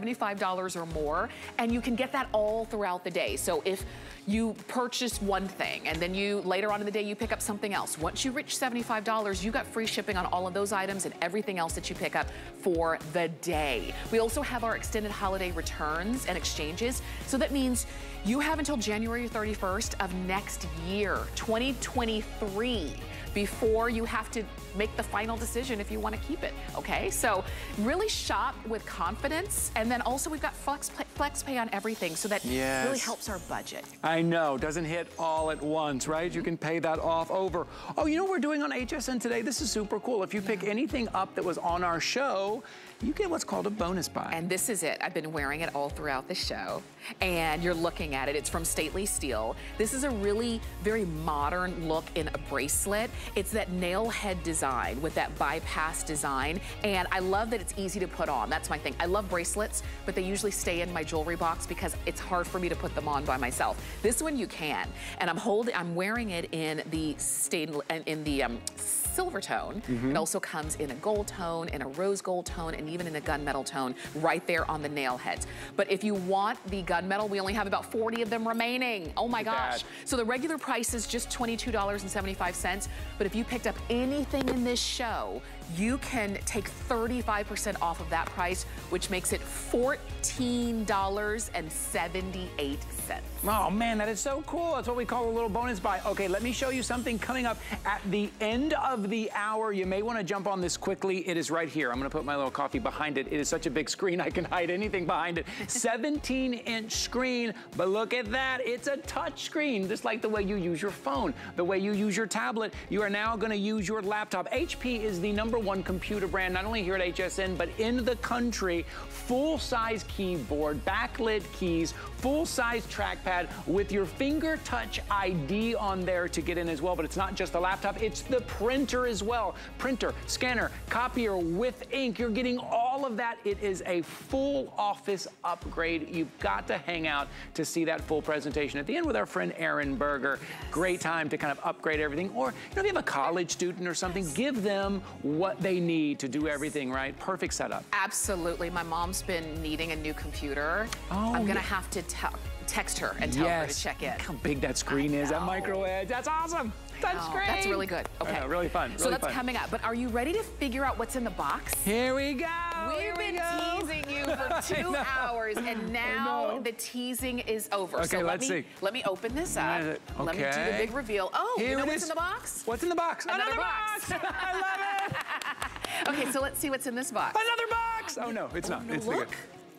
$75 or more, and you can get that all throughout the day. So if you purchase one thing and then you later on in the day you pick up something else. Once you reach $75, you got free shipping on all of those items and everything else that you pick up for the day. We also have our extended holiday returns and exchanges. So that means you have until January 31st of next year, 2023 before you have to make the final decision if you want to keep it, okay? So really shop with confidence. And then also we've got flex pay, flex pay on everything. So that yes. really helps our budget. I know, doesn't hit all at once, right? You can pay that off over. Oh, you know what we're doing on HSN today? This is super cool. If you pick anything up that was on our show, you get what's called a bonus buy. And this is it. I've been wearing it all throughout the show. And you're looking at it. It's from Stately Steel. This is a really very modern look in a bracelet. It's that nail head design with that bypass design. And I love that it's easy to put on. That's my thing. I love bracelets, but they usually stay in my jewelry box because it's hard for me to put them on by myself. This one you can. And I'm holding, I'm wearing it in the stainless, in the um, silver tone. Mm -hmm. It also comes in a gold tone, in a rose gold tone, and even in a gunmetal tone right there on the nail heads. But if you want the gunmetal, we only have about 40 of them remaining. Oh my gosh. So the regular price is just $22.75. But if you picked up anything in this show, you can take 35% off of that price, which makes it $14.78. Oh man, that is so cool. That's what we call a little bonus buy. Okay, let me show you something coming up at the end of the hour. You may want to jump on this quickly. It is right here. I'm going to put my little coffee behind it. It is such a big screen, I can hide anything behind it. 17 inch screen, but look at that. It's a touch screen, just like the way you use your phone, the way you use your tablet. You are now going to use your laptop. HP is the number one computer brand, not only here at HSN, but in the country. Full size keyboard, backlit keys, full size trackpad with your finger touch ID on there to get in as well. But it's not just the laptop, it's the printer as well. Printer, scanner, copier with ink. You're getting all of that. It is a full office upgrade. You've got to hang out to see that full presentation at the end with our friend Aaron Berger. Great time to kind of upgrade everything. Or, you know, if you have a college student or something, give them what they need to do everything, right? Perfect setup. Absolutely. My mom's been needing a new computer. Oh, I'm gonna yeah. have to tell text her and tell yes. her to check in. Look how big that screen is, that micro edge. That's awesome. Oh, that's great. That's really good. Uh, okay. Know, really fun. Really so that's fun. coming up. But are you ready to figure out what's in the box? Here we go. We've Here been we teasing you for two hours, and now the teasing is over. Okay, so let's me, see. Let me open this up. Okay. Let me do the big reveal. Oh, Here you know what's in the box? What's in the box? Another, Another box. box. I love it. okay, so let's see what's in this box. Another box. Oh no, it's oh, not. It's look.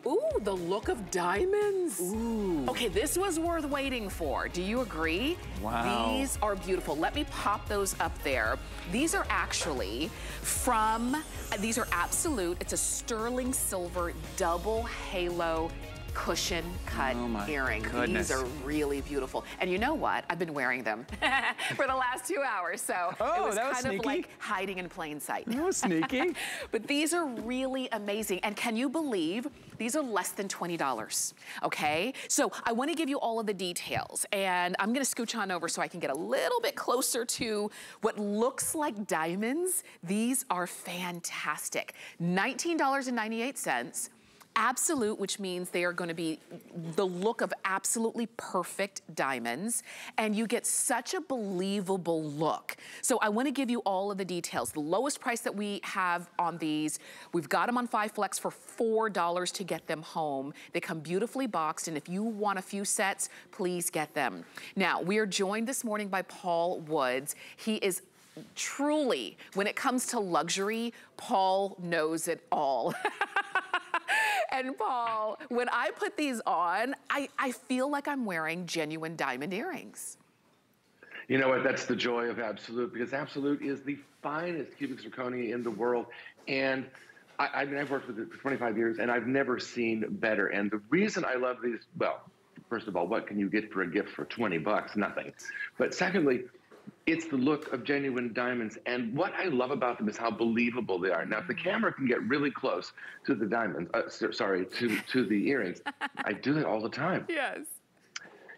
Ooh, the look of diamonds. Ooh. Okay, this was worth waiting for. Do you agree? Wow. These are beautiful. Let me pop those up there. These are actually from, these are absolute. It's a sterling silver double halo cushion cut oh earring. Goodness. These are really beautiful. And you know what? I've been wearing them for the last two hours. So oh, it was kind was of sneaky. like hiding in plain sight. That was sneaky. but these are really amazing. And can you believe these are less than $20, okay? So I wanna give you all of the details and I'm gonna scooch on over so I can get a little bit closer to what looks like diamonds. These are fantastic. $19.98 absolute, which means they are gonna be the look of absolutely perfect diamonds, and you get such a believable look. So I wanna give you all of the details. The lowest price that we have on these, we've got them on Five Flex for $4 to get them home. They come beautifully boxed, and if you want a few sets, please get them. Now, we are joined this morning by Paul Woods. He is truly, when it comes to luxury, Paul knows it all. and Paul, when I put these on, I, I feel like I'm wearing genuine diamond earrings. You know what? That's the joy of Absolute because Absolute is the finest cubic zirconia in the world. And I, I mean, I've worked with it for 25 years and I've never seen better. And the reason I love these, well, first of all, what can you get for a gift for 20 bucks? Nothing. But secondly, it's the look of genuine diamonds. And what I love about them is how believable they are. Now, if the camera can get really close to the diamonds, uh, sorry, to, to the earrings, I do it all the time. Yes.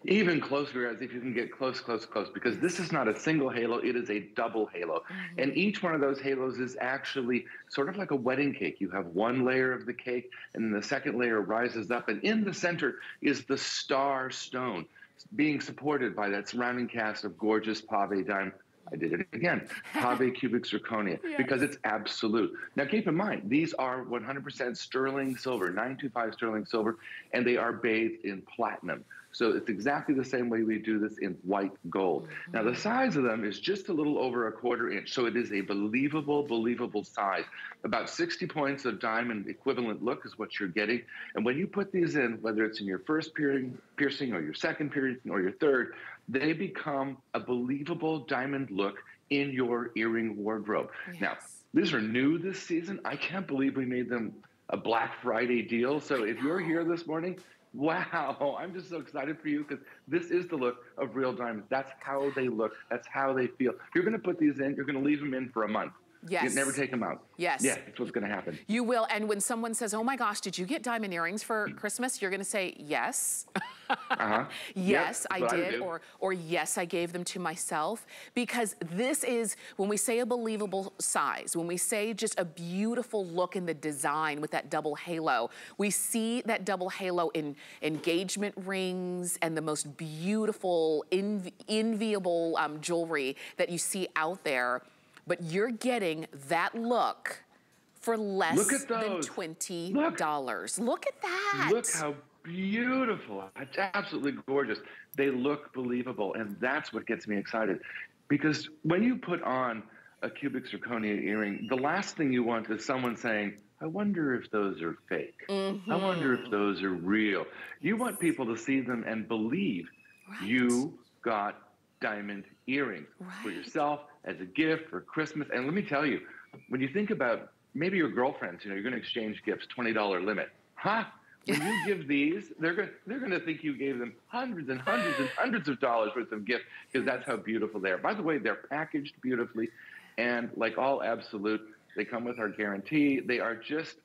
Even closer, as if you can get close, close, close, because this is not a single halo, it is a double halo. Mm-hmm. And each one of those halos is actually sort of like a wedding cake. You have one layer of the cake, and then the second layer rises up, and in the center is the star stone being supported by that surrounding cast of gorgeous pave diamond I did it again. Pave cubic zirconia yes. because it's absolute. Now keep in mind, these are 100% sterling silver, 925 sterling silver, and they are bathed in platinum. So it's exactly the same way we do this in white gold. Mm-hmm. Now the size of them is just a little over a quarter inch. So it is a believable, believable size. About 60 points of diamond equivalent look is what you're getting. And when you put these in, whether it's in your first piercing or your second piercing or your third, they become a believable diamond look in your earring wardrobe. Yes. Now, these are new this season. I can't believe we made them a Black Friday deal. So if you're here this morning, wow, I'm just so excited for you because this is the look of real diamonds. That's how they look. That's how they feel. You're going to put these in, you're going to leave them in for a month. Yes. You never take them out. Yes. Yeah, that's what's going to happen. You will. And when someone says, oh my gosh, did you get diamond earrings for Christmas? You're going to say, yes. uh-huh. yes, yep, I did. I or, or yes, I gave them to myself. Because this is, when we say a believable size, when we say just a beautiful look in the design with that double halo, we see that double halo in engagement rings and the most beautiful, envi enviable um, jewelry that you see out there but you're getting that look for less than $20. Look. look at that. Look how beautiful. It's absolutely gorgeous. They look believable, and that's what gets me excited. Because when you put on a cubic zirconia earring, the last thing you want is someone saying, I wonder if those are fake. Mm-hmm. I wonder if those are real. You want people to see them and believe right. you got diamond earrings right. for yourself as a gift for Christmas. And let me tell you, when you think about maybe your girlfriends, you know, you're going to exchange gifts, $20 limit. Huh? When you give these, they're going they're going to think you gave them hundreds and hundreds and hundreds of dollars worth of gifts because that's how beautiful they are. By the way, they're packaged beautifully, and like all absolute, they come with our guarantee. They are just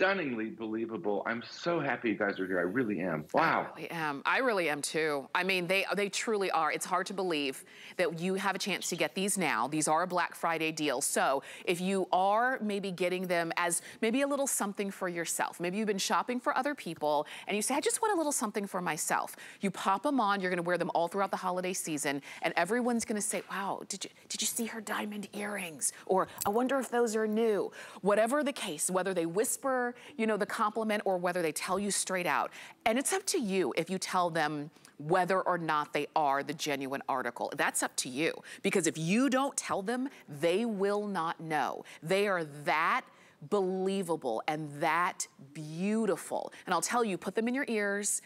stunningly believable. I'm so happy you guys are here. I really am. Wow. I really am. I really am too. I mean, they they truly are. It's hard to believe that you have a chance to get these now. These are a Black Friday deal. So if you are maybe getting them as maybe a little something for yourself, maybe you've been shopping for other people and you say, I just want a little something for myself. You pop them on, you're gonna wear them all throughout the holiday season and everyone's gonna say, wow, did you, did you see her diamond earrings? Or I wonder if those are new. Whatever the case, whether they whisper you know, the compliment or whether they tell you straight out. And it's up to you if you tell them whether or not they are the genuine article. That's up to you. Because if you don't tell them, they will not know. They are that believable and that beautiful. And I'll tell you, put them in your ears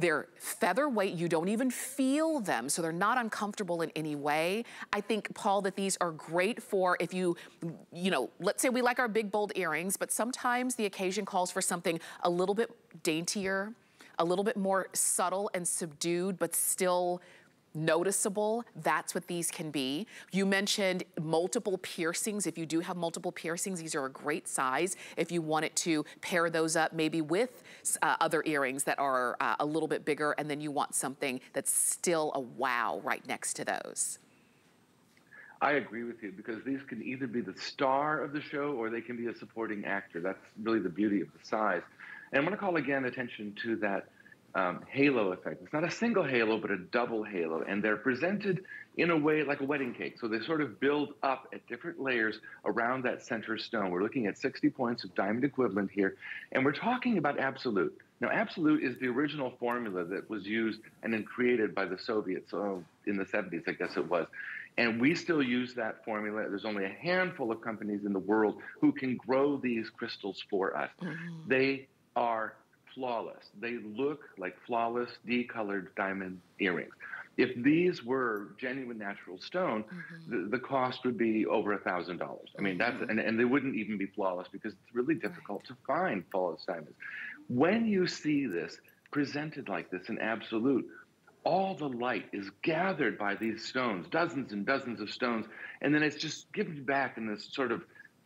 they're featherweight. You don't even feel them, so they're not uncomfortable in any way. I think, Paul, that these are great for if you, you know, let's say we like our big, bold earrings, but sometimes the occasion calls for something a little bit daintier, a little bit more subtle and subdued, but still noticeable, that's what these can be. You mentioned multiple piercings. If you do have multiple piercings, these are a great size. If you wanted to pair those up maybe with uh, other earrings that are uh, a little bit bigger and then you want something that's still a wow right next to those. I agree with you because these can either be the star of the show or they can be a supporting actor. That's really the beauty of the size. And I want to call again attention to that um, halo effect. It's not a single halo, but a double halo. And they're presented in a way like a wedding cake. So they sort of build up at different layers around that center stone. We're looking at 60 points of diamond equivalent here. And we're talking about absolute. Now, absolute is the original formula that was used and then created by the Soviets oh, in the 70s, I guess it was. And we still use that formula. There's only a handful of companies in the world who can grow these crystals for us. Mm-hmm. They are flawless. They look like flawless, decolored diamond earrings. If these were genuine natural stone, mm-hmm. the, the, cost would be over a thousand dollars. I mean, that's mm-hmm. and, and they wouldn't even be flawless because it's really difficult right. to find flawless diamonds. When you see this presented like this in absolute, all the light is gathered by these stones, dozens and dozens of stones, and then it's just given back in this sort of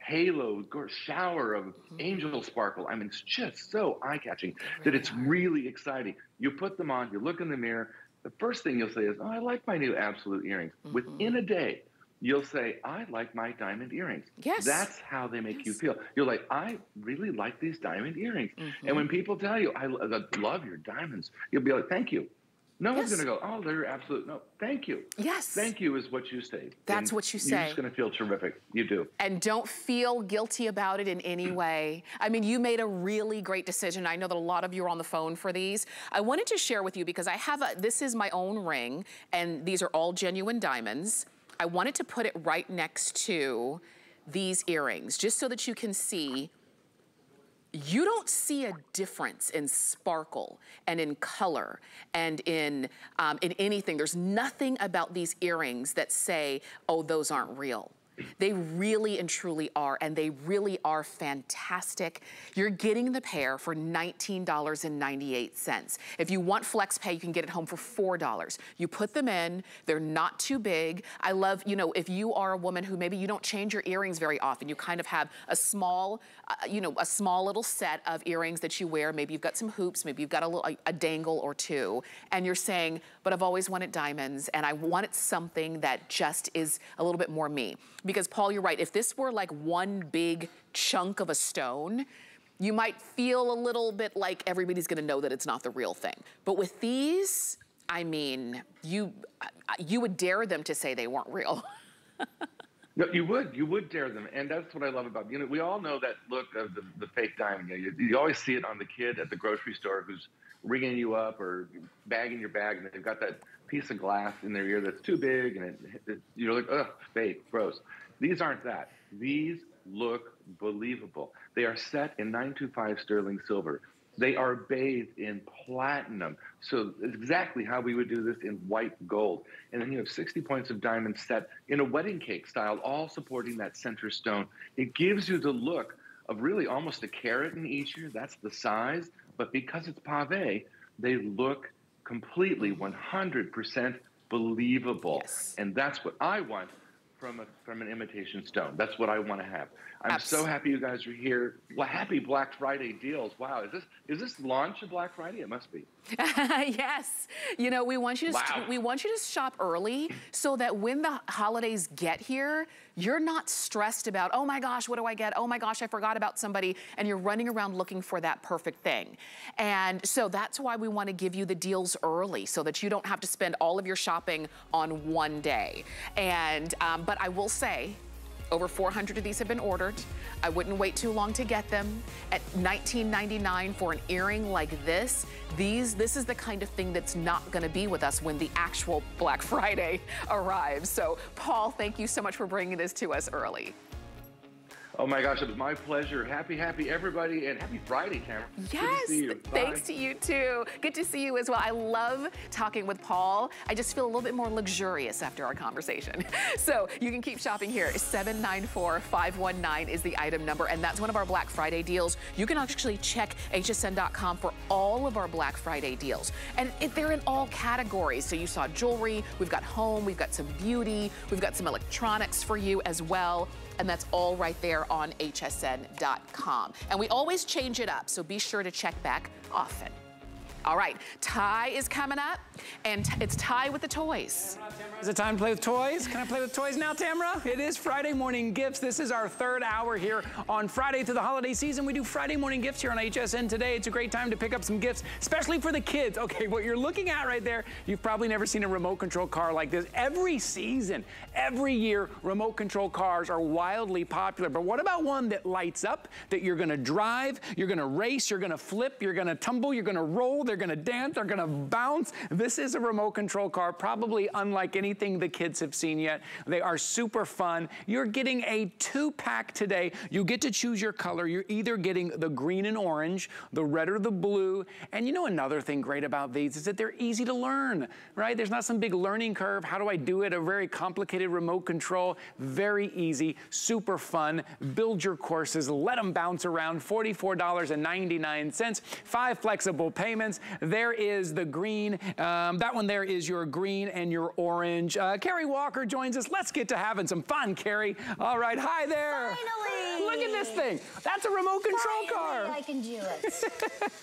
halo shower of mm-hmm. angel sparkle. I mean, it's just so eye catching that it's really exciting. You put them on, you look in the mirror, the first thing you'll say is, "Oh, I like my new absolute earrings." Mm-hmm. Within a day, you'll say, I like my diamond earrings. Yes. That's how they make yes. you feel. You're like, I really like these diamond earrings. Mm-hmm. And when people tell you, I love your diamonds, you'll be like, thank you. No yes. one's going to go, oh, they're absolute. No, thank you. Yes. Thank you is what you say. That's and what you say. You're just going to feel terrific. You do. And don't feel guilty about it in any way. I mean, you made a really great decision. I know that a lot of you are on the phone for these. I wanted to share with you because I have a, this is my own ring, and these are all genuine diamonds. I wanted to put it right next to these earrings, just so that you can see you don't see a difference in sparkle and in color and in, um, in anything. There's nothing about these earrings that say, oh, those aren't real. They really and truly are, and they really are fantastic. You're getting the pair for $19.98. If you want flex pay, you can get it home for $4. You put them in, they're not too big. I love, you know, if you are a woman who maybe you don't change your earrings very often, you kind of have a small, uh, you know, a small little set of earrings that you wear. Maybe you've got some hoops, maybe you've got a, little, a, a dangle or two, and you're saying, but I've always wanted diamonds, and I wanted something that just is a little bit more me. Because Paul, you're right, if this were like one big chunk of a stone, you might feel a little bit like everybody's gonna know that it's not the real thing. But with these, I mean, you, uh, you would dare them to say they weren't real. No, you would. You would dare them, and that's what I love about you know. We all know that look of the, the fake diamond. You, know, you, you, always see it on the kid at the grocery store who's ringing you up or bagging your bag, and they've got that piece of glass in their ear that's too big, and it, it, you're like, ugh, fake, gross. These aren't that. These look believable. They are set in 925 sterling silver. They are bathed in platinum. So exactly how we would do this in white gold. And then you have 60 points of diamonds set in a wedding cake style, all supporting that center stone. It gives you the look of really almost a carat in each year. That's the size. But because it's pave, they look completely 100% believable. Yes. And that's what I want from a, from an imitation stone. That's what I want to have. I'm Absolutely. so happy you guys are here. Well, happy Black Friday deals. Wow, is this is this launch of Black Friday? It must be. yes. You know, we want you to wow. we want you to shop early so that when the holidays get here, you're not stressed about, "Oh my gosh, what do I get? Oh my gosh, I forgot about somebody." And you're running around looking for that perfect thing. And so that's why we want to give you the deals early so that you don't have to spend all of your shopping on one day. And um, but I will say over 400 of these have been ordered. I wouldn't wait too long to get them. At $19.99 for an earring like this, these, this is the kind of thing that's not gonna be with us when the actual Black Friday arrives. So Paul, thank you so much for bringing this to us early. Oh my gosh, it was my pleasure. Happy, happy everybody, and happy Friday, Cameron. Yes, to thanks to you too. Good to see you as well. I love talking with Paul. I just feel a little bit more luxurious after our conversation. So you can keep shopping here. 794519 is the item number, and that's one of our Black Friday deals. You can actually check hsn.com for all of our Black Friday deals. And they're in all categories. So you saw jewelry, we've got home, we've got some beauty, we've got some electronics for you as well and that's all right there on hsn.com. And we always change it up, so be sure to check back often. All right, Ty is coming up, and it's Ty with the toys. Is it time to play with toys? Can I play with toys now, Tamra? It is Friday morning gifts. This is our third hour here on Friday through the holiday season. We do Friday morning gifts here on HSN today. It's a great time to pick up some gifts, especially for the kids. Okay, what you're looking at right there, you've probably never seen a remote control car like this. Every season, every year, remote control cars are wildly popular. But what about one that lights up, that you're gonna drive, you're gonna race, you're gonna flip, you're gonna tumble, you're gonna roll, they're gonna dance, they're gonna bounce. This is a remote control car, probably unlike anything the kids have seen yet. They are super fun. You're getting a two pack today. You get to choose your color. You're either getting the green and orange, the red or the blue. And you know another thing great about these is that they're easy to learn, right? There's not some big learning curve. How do I do it? A very complicated remote control. Very easy, super fun. Build your courses, let them bounce around. $44.99, five flexible payments. There is the green. Um, that one there is your green and your orange. Uh, Carrie Walker joins us. Let's get to having some fun, Carrie. All right, hi there. Finally. Look at this thing. That's a remote control Finally, car. I can do it.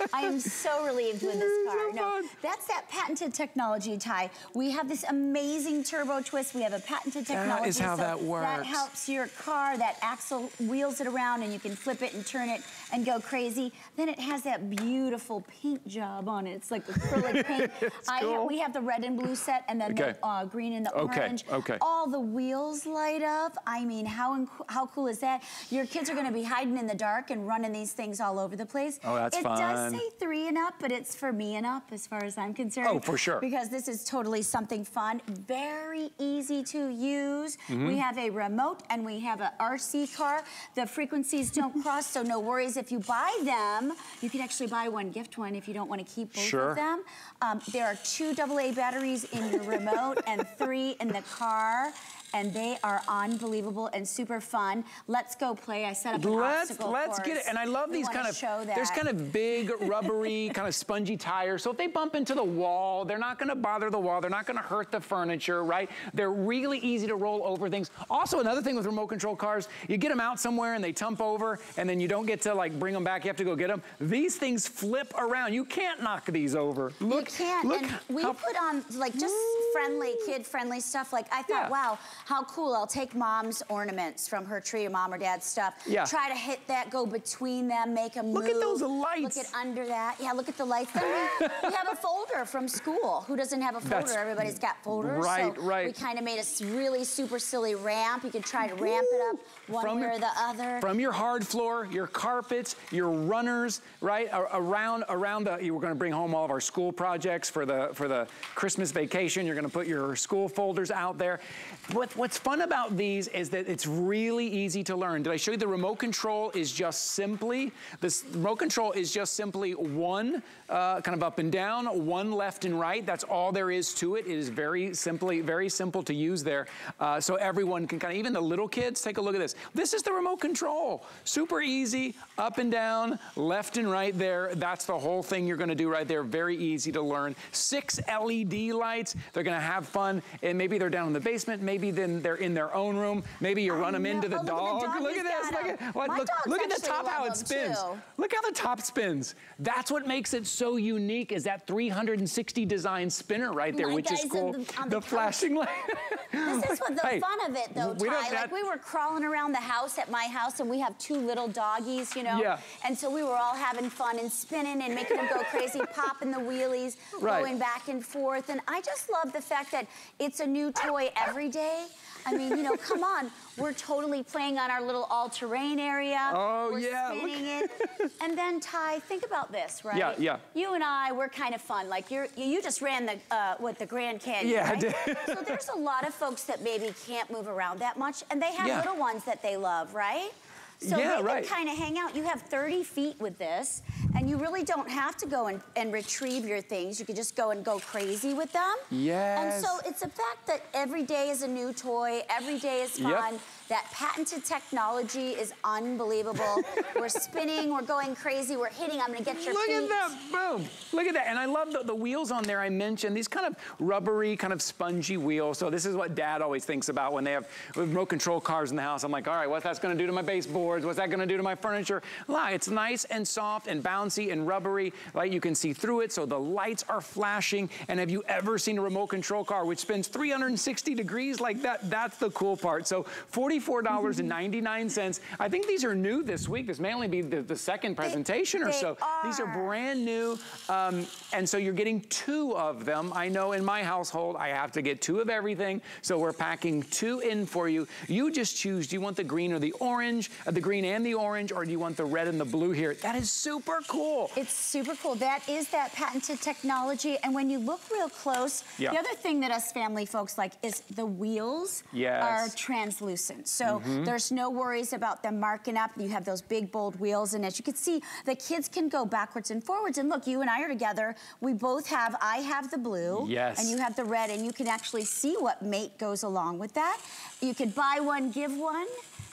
I am so relieved with this car. so no, that's that patented technology, Ty. We have this amazing turbo twist. We have a patented technology. is how so that works. That helps your car. That axle wheels it around, and you can flip it and turn it and go crazy. Then it has that beautiful paint job on it. It's like acrylic paint. I cool. we have the red and blue set, and then Okay. the uh, green and the Okay, orange. okay. All the wheels light up. I mean, how how cool is that? Your kids are going to be hiding in the dark and running these things all over the place. Oh, that's it fun. does say three and up, but it's for me and up as far as I'm concerned. Oh, for sure. Because this is totally something fun, very easy to use. Mm-hmm. We have a remote and we have a RC car. The frequencies don't cross, so no worries if you buy them. You can actually buy one, gift one if you don't want to keep both Sure. of them. Um, there are two AA batteries in your remote and three in the car. And they are unbelievable and super fun. Let's go play. I set up an Let's obstacle let's get it. And I love We these kind of there's kind of big rubbery kind of spongy tires. So if they bump into the wall, they're not going to bother the wall. They're not going to hurt the furniture, right? They're really easy to roll over things. Also, another thing with remote control cars, you get them out somewhere and they tump over, and then you don't get to like bring them back. You have to go get them. These things flip around. You can't knock these over. Look, you can't. look and we put on like just friendly, kid-friendly stuff. Like I thought, Yeah. wow, how cool! I'll take mom's ornaments from her tree, or mom or dad's stuff. Yeah. Try to hit that, go between them, make them Look move. at those lights. Look at under that. Yeah, look at the lights. Then we, we have a folder from school. Who doesn't have a folder? That's- Everybody's got folders. Right, so right. We kind of made a really super silly ramp. You can try to ramp it up one From your- or the other. From your hard floor, your carpets, your runners, right around around the. You were going to bring home all of our school projects for the for the Christmas vacation. You're going to put your school folders out there. What, what's fun about these is that it's really easy to learn. Did I show you the remote control is just simply this remote control is just simply one uh, kind of up and down, one left and right. That's all there is to it. It is very simply very simple to use there, uh, so everyone can kind of even the little kids take a look at this. This is the remote control. Super easy, up and down, left and right there. That's the whole thing you're gonna do right there. Very easy to learn. Six LED lights. They're gonna have fun. And maybe they're down in the basement. Maybe then they're in their own room. Maybe you I run them know. into the Oh, look the dog. dog Look at this. Look at, what- look, look at the top how it spins. too. Look how the top spins. That's what makes it so unique is that 360 design spinner right there, My which is cool. on the- the flashing light. This is what the Hey, fun of it, though, Ty. like we were crawling around the house at my house, and we have two little doggies, you know. Yeah. And so we were all having fun and spinning and making them go crazy, popping the wheelies, Right. going back and forth. And I just love the fact that it's a new toy every day. I mean, you know, come on. We're totally playing on our little all-terrain area. Oh, we're yeah, spinning it. And then, Ty, think about this, right? Yeah, yeah. You and I, we're kind of fun. Like you're, you just ran the uh, what the Grand Canyon. Yeah, I did. so there's a lot of folks that maybe can't move around that much, and they have Yeah. little ones that they love, right? So Yeah, they right. can kind of hang out. You have 30 feet with this, and you really don't have to go and, and retrieve your things. You could just go and go crazy with them. Yes. And so it's a fact that every day is a new toy, every day is Yep. That patented technology is unbelievable. we're spinning, we're going crazy, we're hitting. I'm gonna get your Look feet. at that, boom. Look at that. And I love the, the wheels on there I mentioned, these kind of rubbery, kind of spongy wheels. So this is what dad always thinks about when they have remote control cars in the house. I'm like, all right, what's that gonna do to my baseboards? What's that gonna do to my furniture? Lie, it's nice and soft and bouncy and rubbery, right? You can see through it, so the lights are flashing. And have you ever seen a remote control car which spins 360 degrees like that? That's the cool part. So $44.99. I think these are new this week. This may only be the, the second presentation or they so. These are are. brand new. Um, and so you're getting two of them. I know in my household, I have to get two of everything. So we're packing two in for you. You just choose, do you want the green or the orange, uh, the green and the orange, or do you want the red and the blue here? That is super cool. It's super cool. That is that patented technology. And when you look real close, Yeah. the other thing that us family folks like is the wheels Yes. are translucent. So mm-hmm. there's no worries about them marking up. You have those big, bold wheels. And as you can see, the kids can go backwards and forwards. And look, you and I are together. We both have, I have the blue. Yes. And you have the red. And you can actually see what mate goes along with that. You could buy one, give one.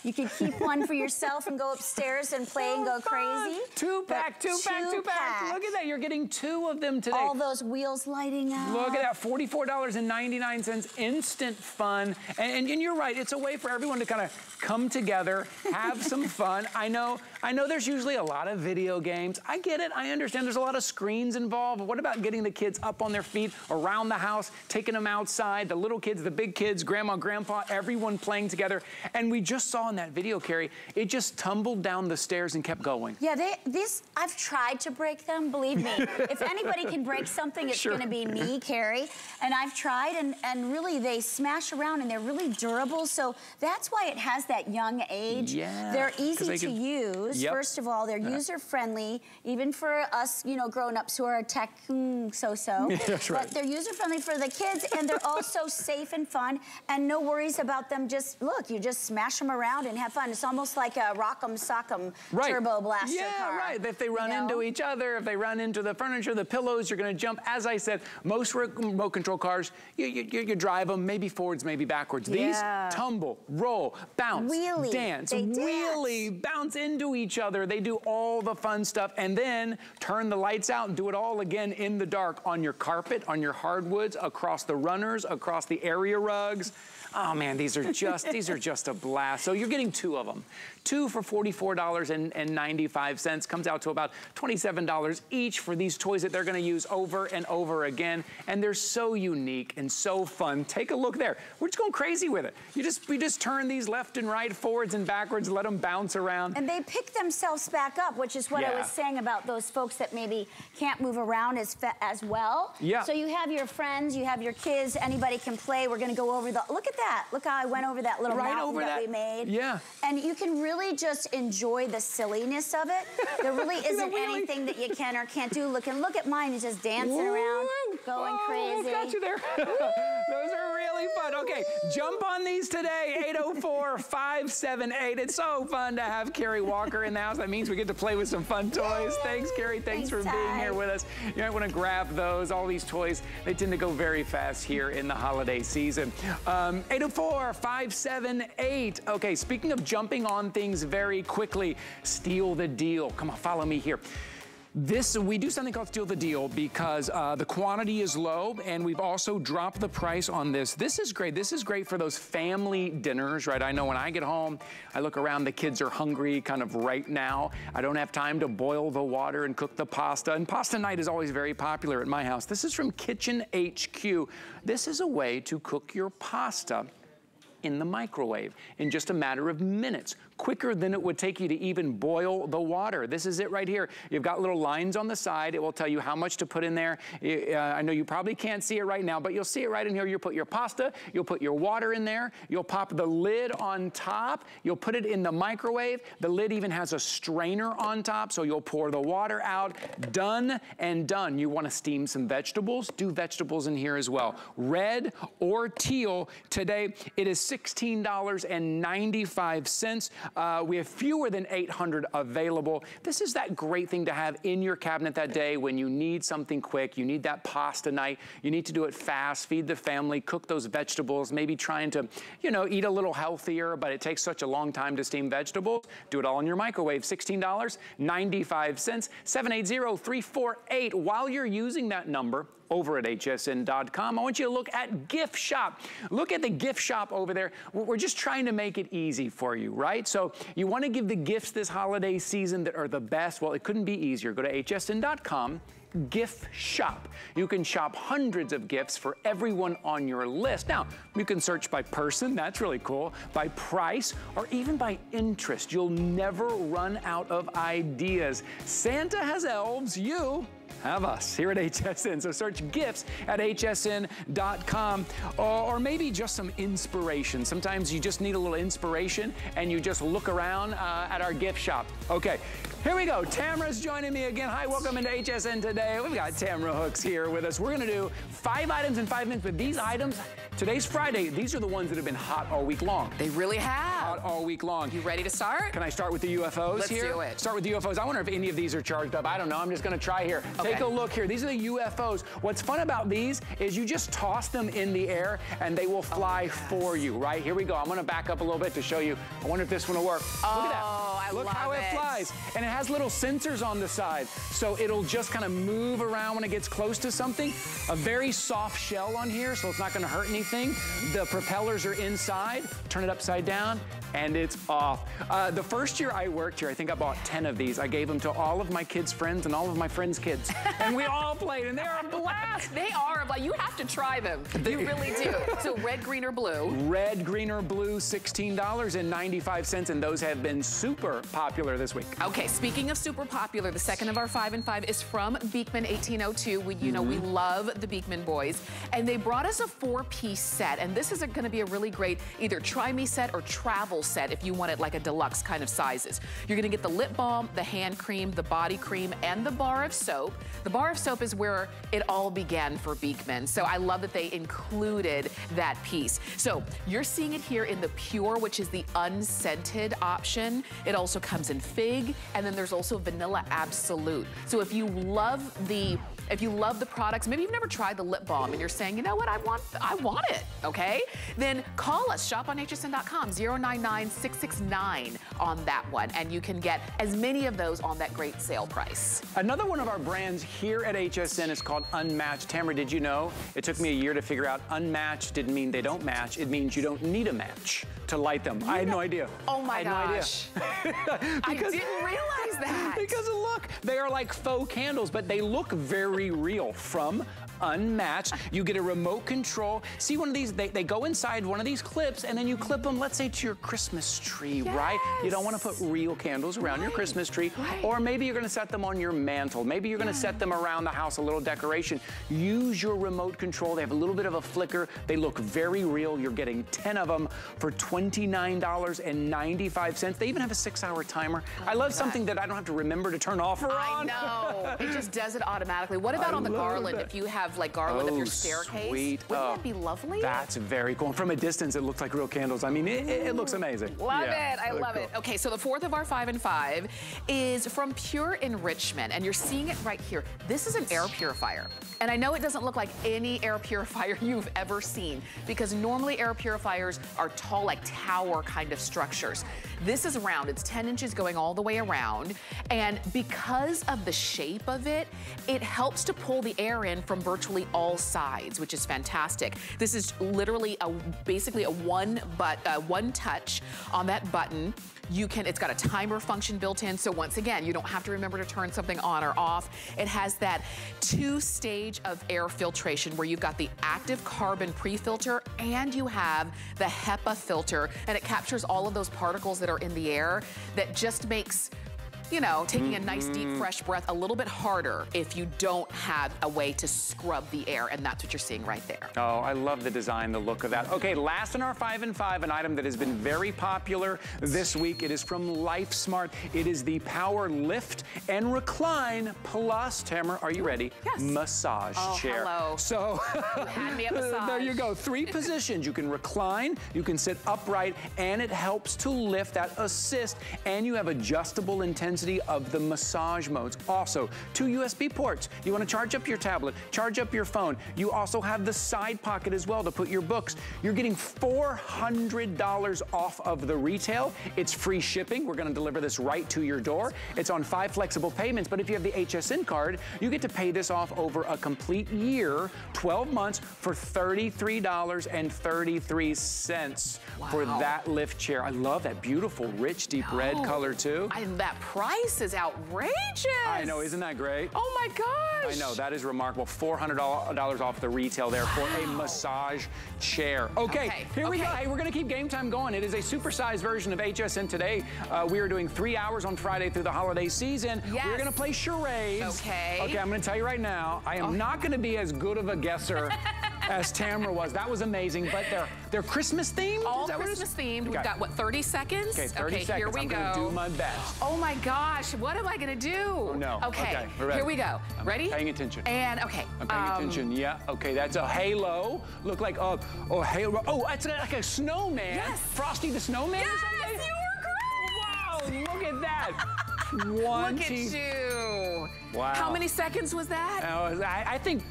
You could keep one for yourself and go upstairs and play and go oh, fun. crazy. Two pack, two pack, two pack. pack. Look at that. you're getting two of them today. All those wheels lighting up. Look at that, $44.99, instant fun. And, and, you're right, it's a way for everyone to kind of come together, have some fun. I know, I know there's usually a lot of video games. I get it, I understand there's a lot of screens involved. What about getting the kids up on their feet, around the house, taking them outside, the little kids, the big kids, grandma, grandpa, everyone playing together. And we just saw in that video, Carrie, it just tumbled down the stairs and kept going. Yeah, they, this, I've tried to break them, believe me. if anybody can break something, it's sure. gonna be me, Carrie. And I've tried, and, and really they smash around and they're really durable. So that's why it has that young age. Yeah. They're easy they to can... use. Yep. First of all, they're yeah. user-friendly, even for us, you know, grown-ups who are tech mm, so-so. that's right. But they're user-friendly for the kids, and they're also safe and fun, and no worries about them just, look, you just smash them around and have fun. It's almost like a rock'em sock'em right. turbo blaster yeah, car. right. If they run you into each other, if they run into the furniture, the pillows, you're gonna jump. As I said, most remote control cars, you, you, you drive them maybe forwards, maybe backwards. Yeah. These tumble, roll, bounce, wheelie. dance, they wheelie, dance. bounce into each other. They do all the fun stuff and then turn the lights out and do it all again in the dark on your carpet, on your hardwoods, across the runners, across the area rugs. Oh man, these are just, these are just a blast. So you're getting two of them. Two for $44.95. Comes out to about $27 each for these toys that they're gonna use over and over again. And they're so unique and so fun. Take a look there. We're just going crazy with it. You just, we just turn these left and right, forwards and backwards, let them bounce around. And they pick themselves back up, which is what yeah. I was saying about those folks that maybe can't move around as, as well. Yeah. So you have your friends, you have your kids, anybody can play. We're gonna go over the, look at that. Look how I went over that little right mountain that, that we made. Yeah. And you can really really just enjoy the silliness of it. There really isn't anything that you can or can't do. Look and look at mine. He's just dancing Woo! around, going oh, crazy. got you there. Those are really fun. Okay, jump on these today. 804-578. It's so fun to have Carrie Walker in the house. That means we get to play with some fun toys. Yay! Thanks, Carrie. Thanks, Thanks for Ty. being here with us. You might want to grab those. All these toys, they tend to go very fast here in the holiday season. Um, 804-578. Okay, speaking of jumping on things things very quickly. Steal the deal. Come on, follow me here. This, we do something called steal the deal because uh, the quantity is low and we've also dropped the price on this. This is great. This is great for those family dinners, right? I know when I get home, I look around, the kids are hungry kind of right now. I don't have time to boil the water and cook the pasta. And pasta night is always very popular at my house. This is from Kitchen HQ. This is a way to cook your pasta in the microwave in just a matter of minutes quicker than it would take you to even boil the water. This is it right here. You've got little lines on the side. It will tell you how much to put in there. Uh, I know you probably can't see it right now, but you'll see it right in here. You'll put your pasta, you'll put your water in there, you'll pop the lid on top, you'll put it in the microwave. The lid even has a strainer on top, so you'll pour the water out. Done and done. You wanna steam some vegetables? Do vegetables in here as well. Red or teal, today it is $16.95. Uh, we have fewer than 800 available. This is that great thing to have in your cabinet that day when you need something quick, you need that pasta night, you need to do it fast, feed the family, cook those vegetables, maybe trying to, you know, eat a little healthier, but it takes such a long time to steam vegetables. Do it all in your microwave. $16.95, 780-348. While you're using that number, over at hsn.com. I want you to look at Gift Shop. Look at the gift shop over there. We're just trying to make it easy for you, right? So you want to give the gifts this holiday season that are the best. Well, it couldn't be easier. Go to hsn.com gift shop. You can shop hundreds of gifts for everyone on your list. Now, you can search by person, that's really cool, by price, or even by interest. You'll never run out of ideas. Santa has elves, you have us here at HSN. So search gifts at hsn.com or, or, maybe just some inspiration. Sometimes you just need a little inspiration and you just look around uh, at our gift shop. Okay, here we go. Tamra's joining me again. Hi, welcome into HSN today. We've got Tamra Hooks here with us. We're gonna do five items in five minutes, but these items, today's Friday, these are the ones that have been hot all week long. They really have. Hot all week long. You ready to start? Can I start with the UFOs Let's here? Let's do it. Start with the UFOs. I wonder if any of these are charged up. I don't know. I'm just gonna try here. Okay. Take a look here. These are the UFOs. What's fun about these is you just toss them in the air and they will oh, fly oh, for you, right? Here we go. I'm gonna back up a little bit to show you. I wonder if this one will work. Oh, look at that. I Look how it, it. flies. And it has little sensors on the side. So it'll just kind of move around when it gets close to something. A very soft shell on here, so it's not gonna hurt anything. The propellers are inside. Turn it upside down, and it's off. Uh, the first year I worked here, I think I bought 10 of these. I gave them to all of my kids' friends and all of my friends' kids. and we all played, and they're a blast. They are, like, you have to try them. You really do. So red, green, or blue. Red, green, or blue, $16.95, and those have been super popular this week. Okay, speaking of super popular, the second of our five and five is from Beekman 1802. We, you know, we Mm-hmm. love the Beekman boys. And they brought us a four-piece set. And this is gonna be a really great either try me set or travel set if you want it like a deluxe kind of sizes. You're gonna get the lip balm, the hand cream, the body cream, and the bar of soap. The bar of soap is where it all began for Beekman. So I love that they included that piece. So you're seeing it here in the pure, which is the unscented option. It also comes in fig, and then there's also vanilla absolute. So if you love the if you love the products, maybe you've never tried the lip balm and you're saying, you know what, I want, I want it, okay? Then call us, shop on hsn.com, 099669 on that one, and you can get as many of those on that great sale price. Another one of our brands here at HSN is called Unmatched. Tamara, did you know? It took me a year to figure out unmatched didn't mean they don't match. It means you don't need a match to light them. I had no idea. Oh my I had no idea. gosh. I didn't realize that. Because look, they are like faux candles, but they look very real from Unmatched. You get a remote control. See one of these, they, they go inside one of these clips and then you clip them, let's say to your Christmas tree, right? You don't want to put real candles around your Christmas tree. Right. Or maybe you're going to set them on your mantle. Maybe you're going to set them around the house, a little decoration. Use your remote control. They have a little bit of a flicker. They look very real. You're getting 10 of them for $29.95. They even have a six hour timer. I love something that I don't have to remember to turn off or on. I know. It just does it automatically. What about I on the garland? If you have like garland of oh, your Oh, staircase, sweet. wouldn't Oh, that be lovely? That's very cool. From a distance, it looks like real candles. I mean, it, it- it looks amazing. Love Yeah, it. I really love cool. it. Okay, so the fourth of our five and five is from Pure Enrichment, and you're seeing it right here. This is an air purifier. And I know it doesn't look like any air purifier you've ever seen because normally air purifiers are tall, like tower kind of structures. This is round. It's 10 inches going all the way around. And because of the shape of it, it helps to pull the air in from virtually all sides, which is fantastic. This is literally a basically a one but uh, one touch on that button. You can, it's got a timer function built in. So once again, you don't have to remember to turn something on or off. It has that two stage of air filtration where you've got the active carbon pre-filter and you have the HEPA filter and it captures all of those particles that are in the air that just makes you know, taking a nice deep mm-hmm. fresh breath a little bit harder if you don't have a way to scrub the air and that's what you're seeing right there. Oh, I love the design, the look of that. Okay, last in our five and five, an item that has been very popular this week. It is from LifeSmart. It is the Power Lift and Recline Plus. Tamara, are you ready? Yes. Massage Oh, chair. hello. So had me at there you go. Three positions. You can recline, you can sit upright, and it helps to lift that assist. And you have adjustable intensity of the massage modes. Also, two USB ports. You want to charge up your tablet, charge up your phone. You also have the side pocket as well to put your books. You're getting $400 off of the retail. It's free shipping. We're going to deliver this right to your door. It's on five flexible payments, but if you have the HSN card, you get to pay this off over a complete year, 12 months, for $33.33 for that lift chair. I love that beautiful, rich, deep red Oh, color too. And that price is outrageous. I know, isn't that great? Oh my gosh. I know, that is remarkable. $400 off the retail there for a massage chair. Okay, Okay, here we go. Hey, we're gonna keep game time going. It is a supersized version of HSN today. Uh, we are doing three hours on Friday through the holiday season. Yes. We're gonna play charades. Okay. Okay, I'm gonna tell you right now, I am not gonna be as good of a guesser as Tamara was. That was amazing, but they're they're Christmas themed. All Is that what it is? Christmas themed. We've got what 30 seconds? Okay, 30 okay, seconds. Here we I'm go. do my best. Oh my gosh, what am I gonna do? Oh no. Okay, Okay, we're ready. here we go. I'm ready? paying attention. And okay. I'm paying um, attention. Yeah. Okay, that's a halo. Look like a oh halo. Oh, it's like a snowman. Yes. Frosty the Snowman or Yes, something. you were great. Wow! Look at that. Look at you. Wow. How many seconds was that? Oh, I, I think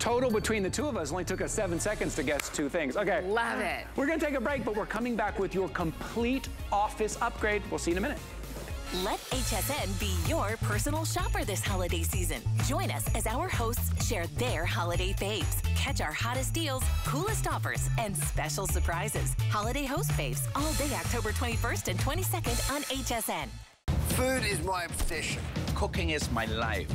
total between the two of us only took us seven seconds to guess two things. Okay. Love it. We're gonna take a break, but we're coming back with your complete office upgrade. We'll see you in a minute. Let HSN be your personal shopper this holiday season. Join us as our hosts share their holiday faves. Catch our hottest deals, coolest offers, and special surprises. Holiday host faves all day October 21st and 22nd on HSN. Food is my obsession. Cooking is my life.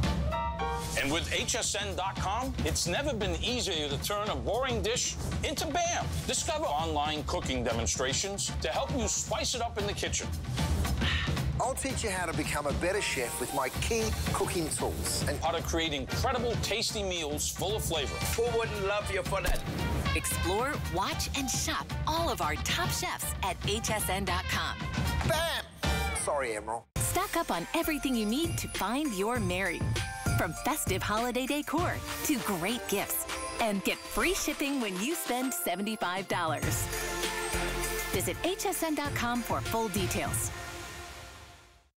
And with hsn.com, it's never been easier to turn a boring dish into BAM. Discover online cooking demonstrations to help you spice it up in the kitchen. I'll teach you how to become a better chef with my key cooking tools. And how to create incredible, tasty meals full of flavor. Who wouldn't love you for that? Explore, watch, and shop all of our top chefs at hsn.com. Bam! Sorry, Emeril. Stock up on everything you need to find your Mary. From festive holiday decor to great gifts. And get free shipping when you spend $75. Visit hsn.com for full details.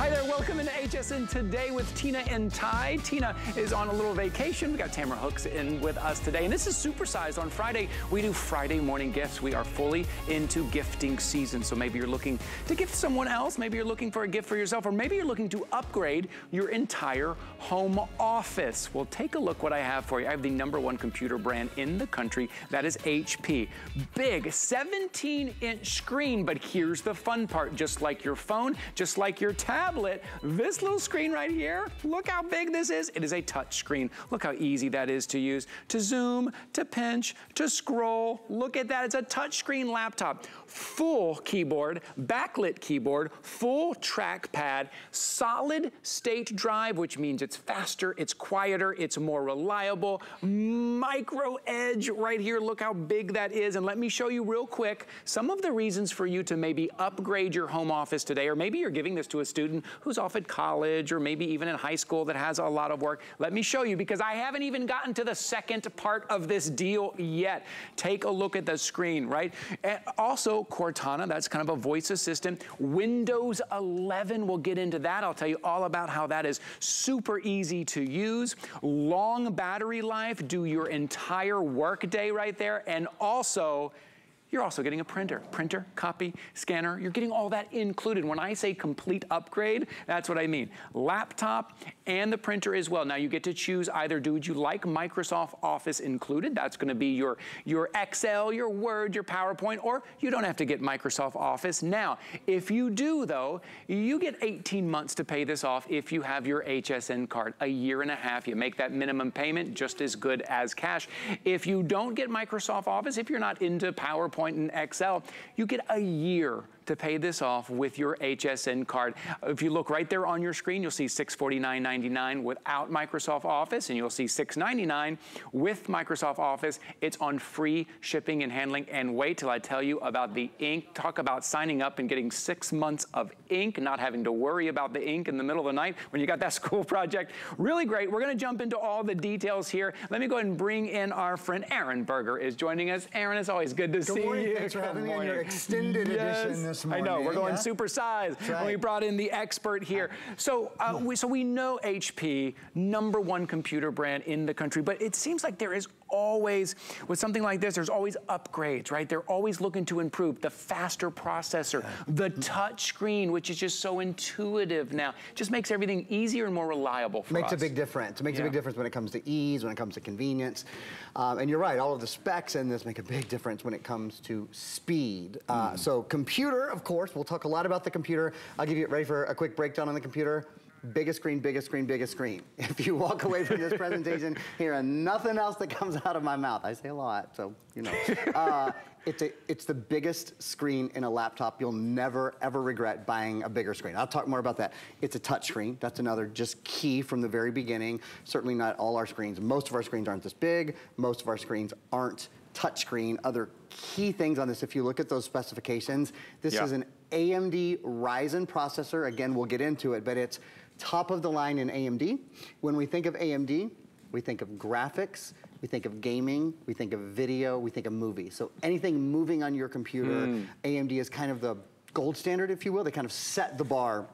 Hi there, welcome into HSN Today with Tina and Ty. Tina is on a little vacation. We got Tamara Hooks in with us today. And this is supersized. On Friday, we do Friday morning gifts. We are fully into gifting season. So maybe you're looking to gift someone else. Maybe you're looking for a gift for yourself. Or maybe you're looking to upgrade your entire home office. Well, take a look what I have for you. I have the number one computer brand in the country. That is HP. Big 17 inch screen. But here's the fun part. Just like your phone, just like your tablet, this little screen right here, look how big this is. It is a touch screen. Look how easy that is to use. To zoom, to pinch, to scroll. Look at that, it's a touch screen laptop. Full keyboard, backlit keyboard, full trackpad, solid state drive, which means it's faster, it's quieter, it's more reliable. Micro edge right here, look how big that is. And let me show you real quick some of the reasons for you to maybe upgrade your home office today, or maybe you're giving this to a student who's off at college or maybe even in high school that has a lot of work. Let me show you because I haven't even gotten to the second part of this deal yet. Take a look at the screen, right? And also Cortana, that's kind of a voice assistant. Windows 11, we'll get into that. I'll tell you all about how that is super easy to use. Long battery life, do your entire workday right there. And also, you're also getting a printer. Printer, copy, scanner, you're getting all that included. When I say complete upgrade, that's what I mean. Laptop and the printer as well. Now you get to choose either, do you like Microsoft Office included? That's gonna be your, your Excel, your Word, your PowerPoint, or you don't have to get Microsoft Office. Now, if you do though, you get 18 months to pay this off if you have your HSN card. A year and a half, you make that minimum payment just as good as cash. If you don't get Microsoft Office, if you're not into PowerPoint, And Excel, you get a year to pay this off with your HSN card. If you look right there on your screen, you'll see $649.99 without Microsoft Office, and you'll see 699 with Microsoft Office. It's on free shipping and handling. And wait till I tell you about the ink. Talk about signing up and getting six months of ink, not having to worry about the ink in the middle of the night when you got that school project. Really great. We're gonna jump into all the details here. Let me go ahead and bring in our friend Aaron Berger is joining us. Aaron, it's always good to good see morning. you. Thanks for Good having me on your extended Yes. edition this I morning. know, we're going yeah? super size. That's And we brought in the expert here. So, uh, we, so we know HP, number one computer brand in the country, but it seems like there is always, with something like this, there's always upgrades, right? They're always looking to improve the faster processor, the touch screen, which is just so intuitive now. Just makes everything easier and more reliable for makes us. Makes a big difference. It makes Yeah. a big difference when it comes to ease, when it comes to convenience. Um, and you're right, all of the specs in this make a big difference when it comes to speed. Uh, So computer, of course, we'll talk a lot about the computer. I'll give you ready for a quick breakdown on the computer. Biggest screen, biggest screen, biggest screen. If you walk away from this presentation hearing nothing else that comes out of my mouth, I say a lot, so you know. Uh, it's, a, it's the biggest screen in a laptop. You'll never, ever regret buying a bigger screen. I'll talk more about that. It's a touch screen. That's another just key from the very beginning. Certainly not all our screens. Most of our screens aren't this big. Most of our screens aren't touchscreen. Other key things on this, if you look at those specifications, this Yeah. is an AMD Ryzen processor. Again, we'll get into it, but it's top of the line in AMD. When we think of AMD, we think of graphics, we think of gaming, we think of video, we think of movies. So anything moving on your computer, Hmm. AMD is kind of the gold standard, if you will. They kind of set the bar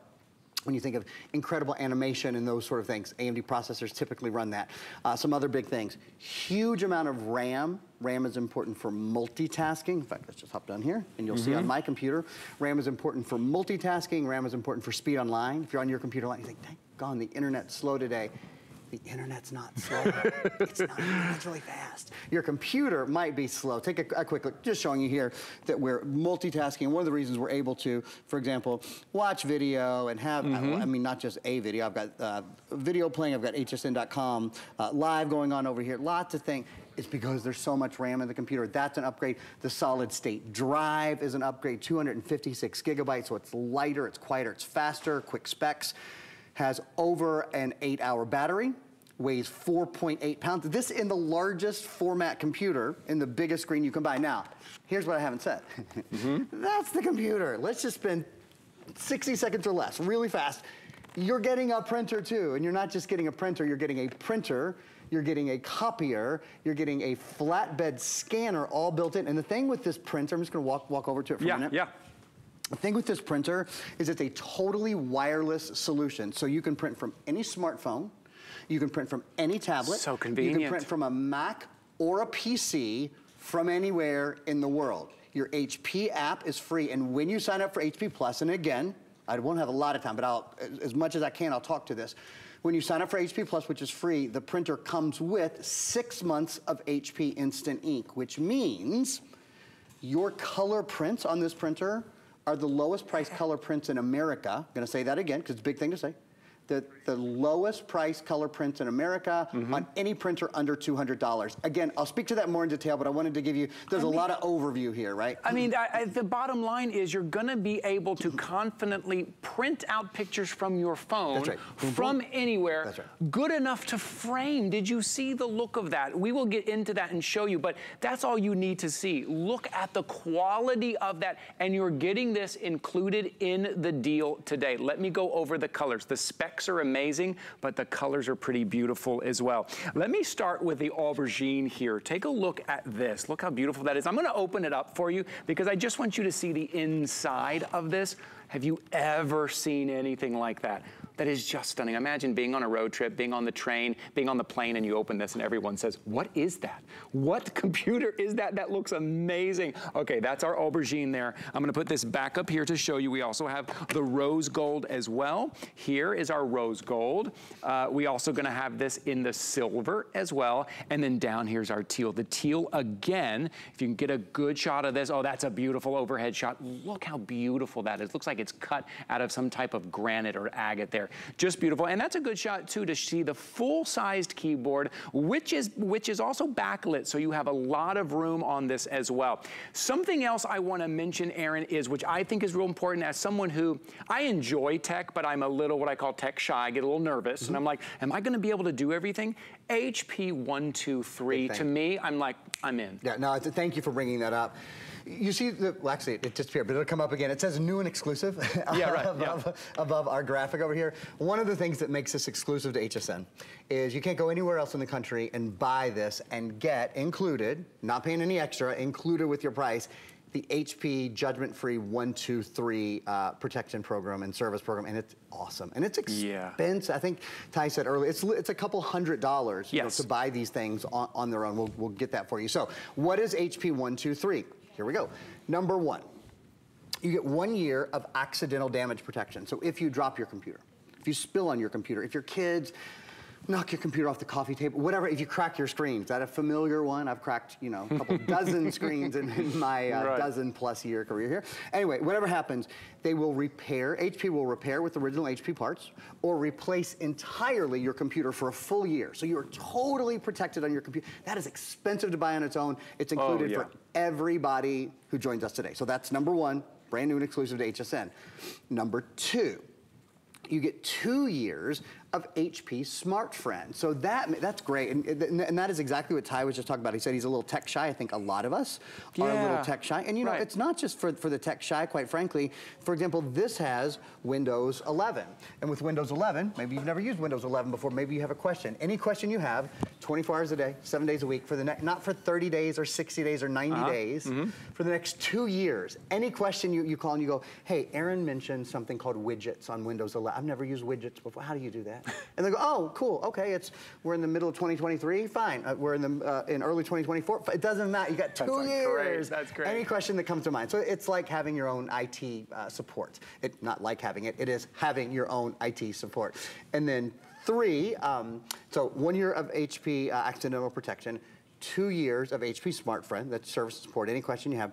when you think of incredible animation and those sort of things, AMD processors typically run that. Uh, some other big things, huge amount of RAM. RAM is important for multitasking. In fact, let's just hop down here and you'll see on my computer, RAM is important for multitasking, RAM is important for speed online. If you're on your computer line, you think, dang gone, the internet's slow today. The internet's not slow. it's not. It's really fast. Your computer might be slow. Take a, a quick look. Just showing you here that we're multitasking. One of the reasons we're able to, for example, watch video and have, I, I mean, not just a video. I've got uh, video playing. I've got hsn.com uh, live going on over here. Lots of things. It's because there's so much RAM in the computer. That's an upgrade. The solid state drive is an upgrade, 256 gigabytes, so it's lighter, it's quieter, it's faster, quick specs has over an eight hour battery, weighs 4.8 pounds. This in the largest format computer in the biggest screen you can buy. Now, here's what I haven't said. Mm-hmm. That's the computer. Let's just spend 60 seconds or less, really fast. You're getting a printer too, and you're not just getting a printer, you're getting a printer, you're getting a copier, you're getting a flatbed scanner all built in. And the thing with this printer, I'm just gonna walk, walk over to it for a Yeah, minute. yeah. The thing with this printer is it's a totally wireless solution. So you can print from any smartphone, you can print from any tablet. So convenient. You can print from a Mac or a PC from anywhere in the world. Your HP app is free, and when you sign up for HP Plus, and again, I won't have a lot of time, but I'll, as- as much as I can, I'll talk to this. When you sign up for HP Plus, which is free, the printer comes with six months of HP Instant Ink, which means your color prints on this printer are the lowest price color prints in America. I'm gonna say that again, because it's a big thing to say. The, the lowest price color prints in America mm-hmm. on any printer under $200. Again, I'll speak to that more in detail, but I wanted to give you, there's a lot of overview here, right? I mean, I, I, the bottom line is you're going to be able to confidently print out pictures from your phone That's right. Boom, from boom. anywhere, That's right. good enough to frame. Did you see the look of that? We will get into that and show you, but that's all you need to see. Look at the quality of that, and you're getting this included in the deal today. Let me go over the colors. The are amazing, but the colors are pretty beautiful as well. Let me start with the aubergine here. Take a look at this. Look how beautiful that is. I'm gonna open it up for you because I just want you to see the inside of this. Have you ever seen anything like that? That is just stunning. Imagine being on a road trip, being on the train, being on the plane, and you open this and everyone says, what is that? What computer is that? That looks amazing. Okay, that's our aubergine there. I'm gonna put this back up here to show you. We also have the rose gold as well. Here is our rose gold. Uh, we also gonna have this in the silver as well. And then down here's our teal. The teal again, if you can get a good shot of this, oh, that's a beautiful overhead shot. Look how beautiful that is. Looks like it's cut out of some type of granite or agate there. Just beautiful. And that's a good shot too to see the full-sized keyboard, which is, which is also backlit. So you have a lot of room on this as well. Something else I wanna mention, Aaron, is, which I think is real important as someone who, I enjoy tech, but I'm a little what I call tech shy. I get a little nervous and mm-hmm. I'm like, am I gonna be able to do everything? HP 123, to me, I'm like, I'm in. Yeah, no, thank you for bringing that up. You see, the, well, actually, it disappeared, but it'll come up again. It says new and exclusive Yeah, right, above, above our graphic over here. One of the things that makes this exclusive to HSN is you can't go anywhere else in the country and buy this and get included, not paying any extra, included with your price, the HP judgment-free one, two, three uh, protection program and service program, and it's awesome. And it's expensive. I think Ty said earlier, it's, it's a couple hundred dollars you know, to buy these things on, on their own. We'll, we'll get that for you. So what is HP one, two, three? Here we go. Number one, you get one year of accidental damage protection. So if you drop your computer, if you spill on your computer, if your kids knock your computer off the coffee table, whatever, if you crack your screen, is that a familiar one? I've cracked, you know, a couple dozen screens in, in my uh, Right. dozen plus year career here. Anyway, whatever happens, they will repair, HP will repair with original HP parts or replace entirely your computer for a full year. So you are totally protected on your computer. That is expensive to buy on its own. It's Oh, included yeah. for everybody who joins us today. So that's number one, brand new and exclusive to HSN. Number two, you get two years of HP Smart Friend. So that that's great, and, and that is exactly what Ty was just talking about. He said he's a little tech shy. I think a lot of us are a little tech shy, and you know Right. it's not just for for the tech shy. Quite frankly, for example, this has Windows 11, and with Windows 11, maybe you've never used Windows 11 before. Maybe you have a question. Any question you have, 24 hours a day, seven days a week for the next, not for 30 days or 60 days or 90 Uh-huh. days, for the next two years. Any question you, you call and you go, hey, Aaron mentioned something called widgets on Windows 11. I've never used widgets before. How do you do that? And they go, oh, cool. Okay, it's we're in the middle of 2023. Fine. Uh, we're in the uh, in early 2024. It doesn't matter. You got two That's great. years. That's great. Any question that comes to mind. So it's like having your own IT uh, support. It not like having it. It is having your own IT support. And then three. Um, so one year of HP uh, accidental protection. Two years of HP Smart Friend. That's service support. Any question you have.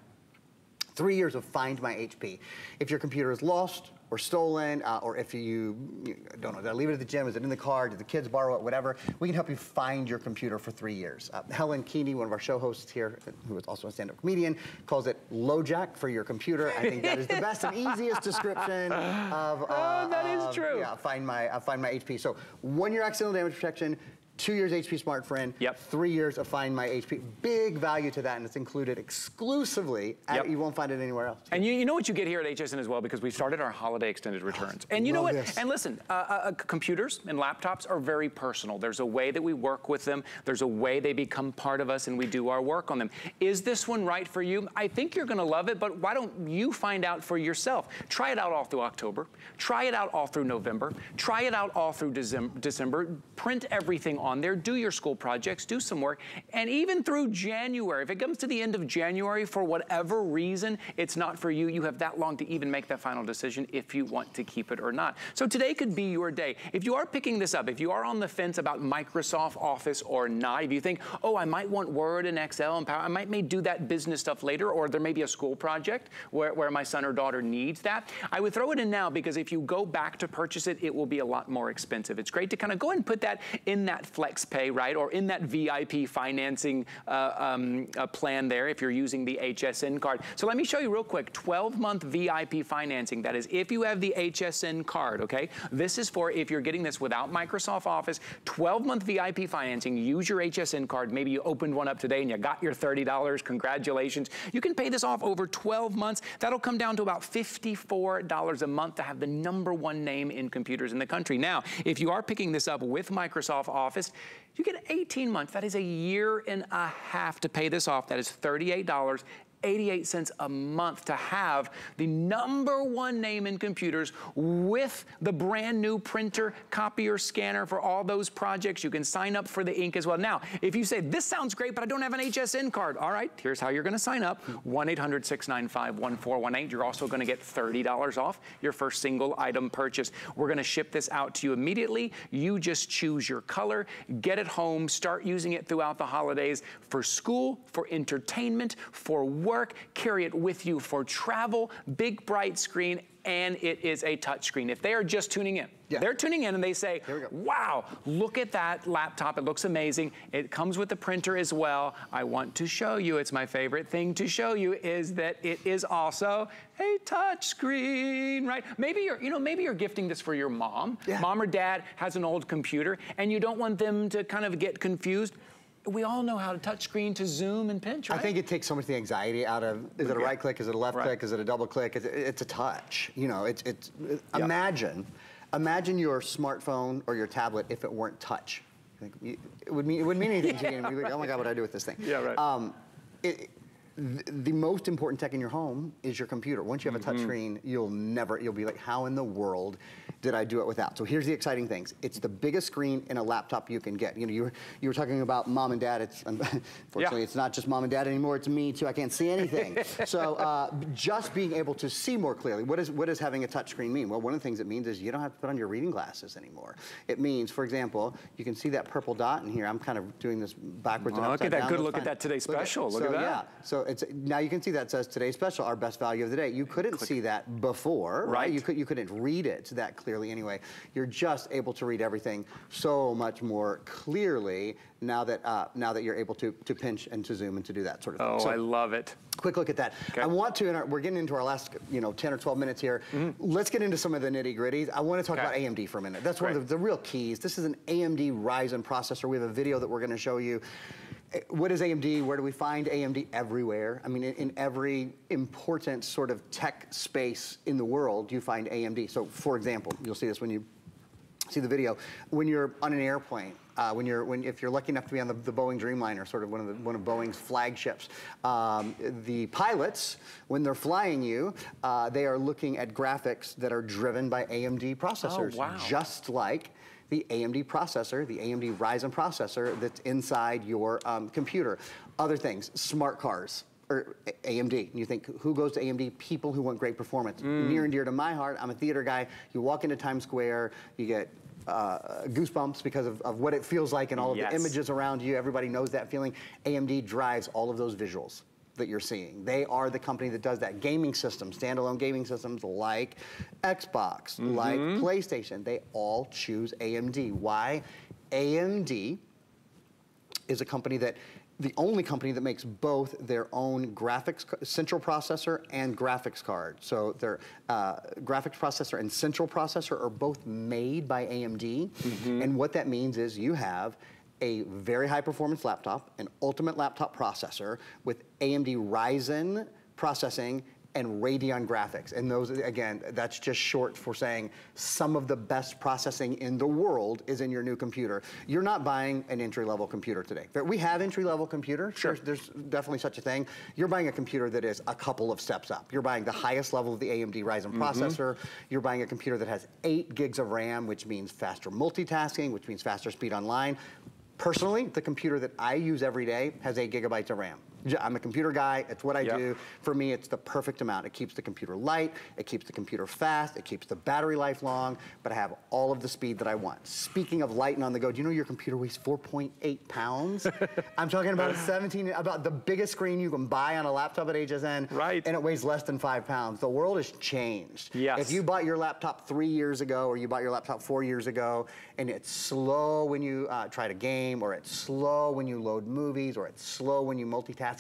Three years of Find My HP. If your computer is lost or stolen, uh, or if you, you don't know, did I leave it at the gym? Is it in the car? Did the kids borrow it? Whatever. We can help you find your computer for three years. Uh, Helen Keeney, one of our show hosts here, who is also a stand-up comedian, calls it LoJack for your computer. I think that is the best and easiest description of. Uh, Oh, that is of, true. Yeah, Find My uh, Find My HP. So one year accidental damage protection. Two years HP Smart Friend, Yep. three years of Find My HP. Big value to that, and it's included exclusively. At, Yep. you won't find it anywhere else. And you, you know what you get here at HSN as well because we've started our holiday extended returns. And you know what? this. And listen, uh, uh, computers and laptops are very personal. There's a way that we work with them. There's a way they become part of us and we do our work on them. Is this one right for you? I think you're gonna love it, but why don't you find out for yourself? Try it out all through October. Try it out all through November. Try it out all through Decem- December. Print everything on there. Do your school projects. Do some work. And even through January, if it comes to the end of January for whatever reason, it's not for you. You have that long to even make that final decision if you want to keep it or not. So today could be your day. If you are picking this up, if you are on the fence about Microsoft Office or not, if you think, oh, I might want Word and Excel and Power, I might may do that business stuff later, or there may be a school project where, where my son or daughter needs that, I would throw it in now because if you go back to purchase it, it will be a lot more expensive. It's great to kind of go and put that in that flex pay, right? Or in that VIP financing uh, um, uh, plan there if you're using the HSN card. So let me show you real quick, 12 month VIP financing. That is if you have the HSN card, okay? This is for if you're getting this without Microsoft Office, 12 month VIP financing, use your HSN card. Maybe you opened one up today and you got your $30, congratulations. You can pay this off over 12 months. That'll come down to about $54 a month to have the number one name in computers in the country. Now, if you are picking this up with Microsoft Office, you get 18 months. That is a year and a half to pay this off. That is $38. 88 cents a month to have the number one name in computers with the brand new printer, copier, scanner for all those projects. You can sign up for the ink as well. Now, if you say, this sounds great, but I don't have an HSN card, all right, here's how you're gonna sign up. 1-800-695-1418. You're also gonna get $30 off your first single item purchase. We're gonna ship this out to you immediately. You just choose your color, get it home, start using it throughout the holidays for school, for entertainment, for work, carry it with you for travel, big bright screen, and it is a touch screen. If they are just tuning in, Yeah. they're tuning in and they say, Here we go. wow, look at that laptop, it looks amazing. It comes with the printer as well. I want to show you, it's my favorite thing to show you is that it is also a touch screen, right? Maybe you're, you know, maybe you're gifting this for your mom. Yeah. Mom or dad has an old computer and you don't want them to kind of get confused. We all know how to touch screen to zoom and pinch, right? I think it takes so much of the anxiety out of, is it a right click, is it a left Right. click, is it a double click, it's, it's a touch. You know, it's, it's Yeah. imagine, imagine your smartphone or your tablet if it weren't touch. It would mean, it wouldn't mean anything to you. You'd be like, oh my God, what do I do with this thing? Yeah, right. Um, it, th the most important tech in your home is your computer. Once you have a Mm-hmm. touchscreen, you'll never, you'll be like, how in the world did I do it without? So here's the exciting things. It's the biggest screen in a laptop you can get. You know, you were, you were talking about mom and dad. It's, unfortunately, Yeah. it's not just mom and dad anymore. It's me too. I can't see anything. so uh, just being able to see more clearly. What, is, what does having a touchscreen mean? Well, one of the things it means is you don't have to put on your reading glasses anymore. It means, for example, you can see that purple dot in here. I'm kind of doing this backwards and Oh, look at that. down. Good That's look at that Today Special. Look so, at that. Yeah. So it's now you can see that says today special, our best value of the day. You couldn't see that before, right? Right. You could you couldn't read it that clearly anyway. You're just able to read everything so much more clearly now that uh, now that you're able to to pinch and to zoom and to do that sort of thing. Oh, So- I love it. Quick look at that. I want to, and our, we're getting into our last, you know, 10 or 12 minutes here. Let's get into some of the nitty gritties. I want to talk Okay. about AMD for a minute. That's one of the, the real keys. This is an AMD Ryzen processor. We have a video that we're going to show you. What is AMD? Where do we find AMD? Everywhere. I mean, in, in every important sort of tech space in the world, you find AMD. So, for example, you'll see this when you see the video. When you're on an airplane, uh, when you're, when, if you're lucky enough to be on the, the Boeing Dreamliner, sort of one of, the, one of Boeing's flagships, um, the pilots, when they're flying you, uh, they are looking at graphics that are driven by AMD processors. oh, wow. Just like the AMD processor, the AMD Ryzen processor that's inside your um, computer. Other things, smart cars or AMD. And you think, who goes to AMD? People who want great performance. Near and dear to my heart, I'm a theater guy. You walk into Times Square, you get uh, goosebumps because of, of what it feels like and all of Yes. the images around you. Everybody knows that feeling. AMD drives all of those visuals that you're seeing. They are the company that does that. Gaming systems, standalone gaming systems like Xbox, like PlayStation, they all choose AMD. Why? AMD is a company that the only company that makes both their own graphics central processor and graphics card. So their uh, graphics processor and central processor are both made by AMD. And what that means is you have a very high performance laptop, an ultimate laptop processor with AMD Ryzen processing and Radeon graphics. And those, again, that's just short for saying some of the best processing in the world is in your new computer. You're not buying an entry-level computer today. We have entry-level computers. There's, there's definitely such a thing. You're buying a computer that is a couple of steps up. You're buying the highest level of the AMD Ryzen mm-hmm. processor. You're buying a computer that has eight gigs of RAM, which means faster multitasking, which means faster speed online. Personally, the computer that I use every day has eight gigabytes of RAM. I'm a computer guy. It's what I Yep. do. For me, it's the perfect amount. It keeps the computer light. It keeps the computer fast. It keeps the battery life long. But I have all of the speed that I want. Speaking of light and on the go, do you know your computer weighs 4.8 pounds? I'm talking about a 17, about the biggest screen you can buy on a laptop at HSN. Right. And it weighs less than five pounds. The world has changed. Yes. If you bought your laptop three years ago, or you bought your laptop four years ago, and it's slow when you uh, try to game, or it's slow when you load movies, or it's slow when you multitask,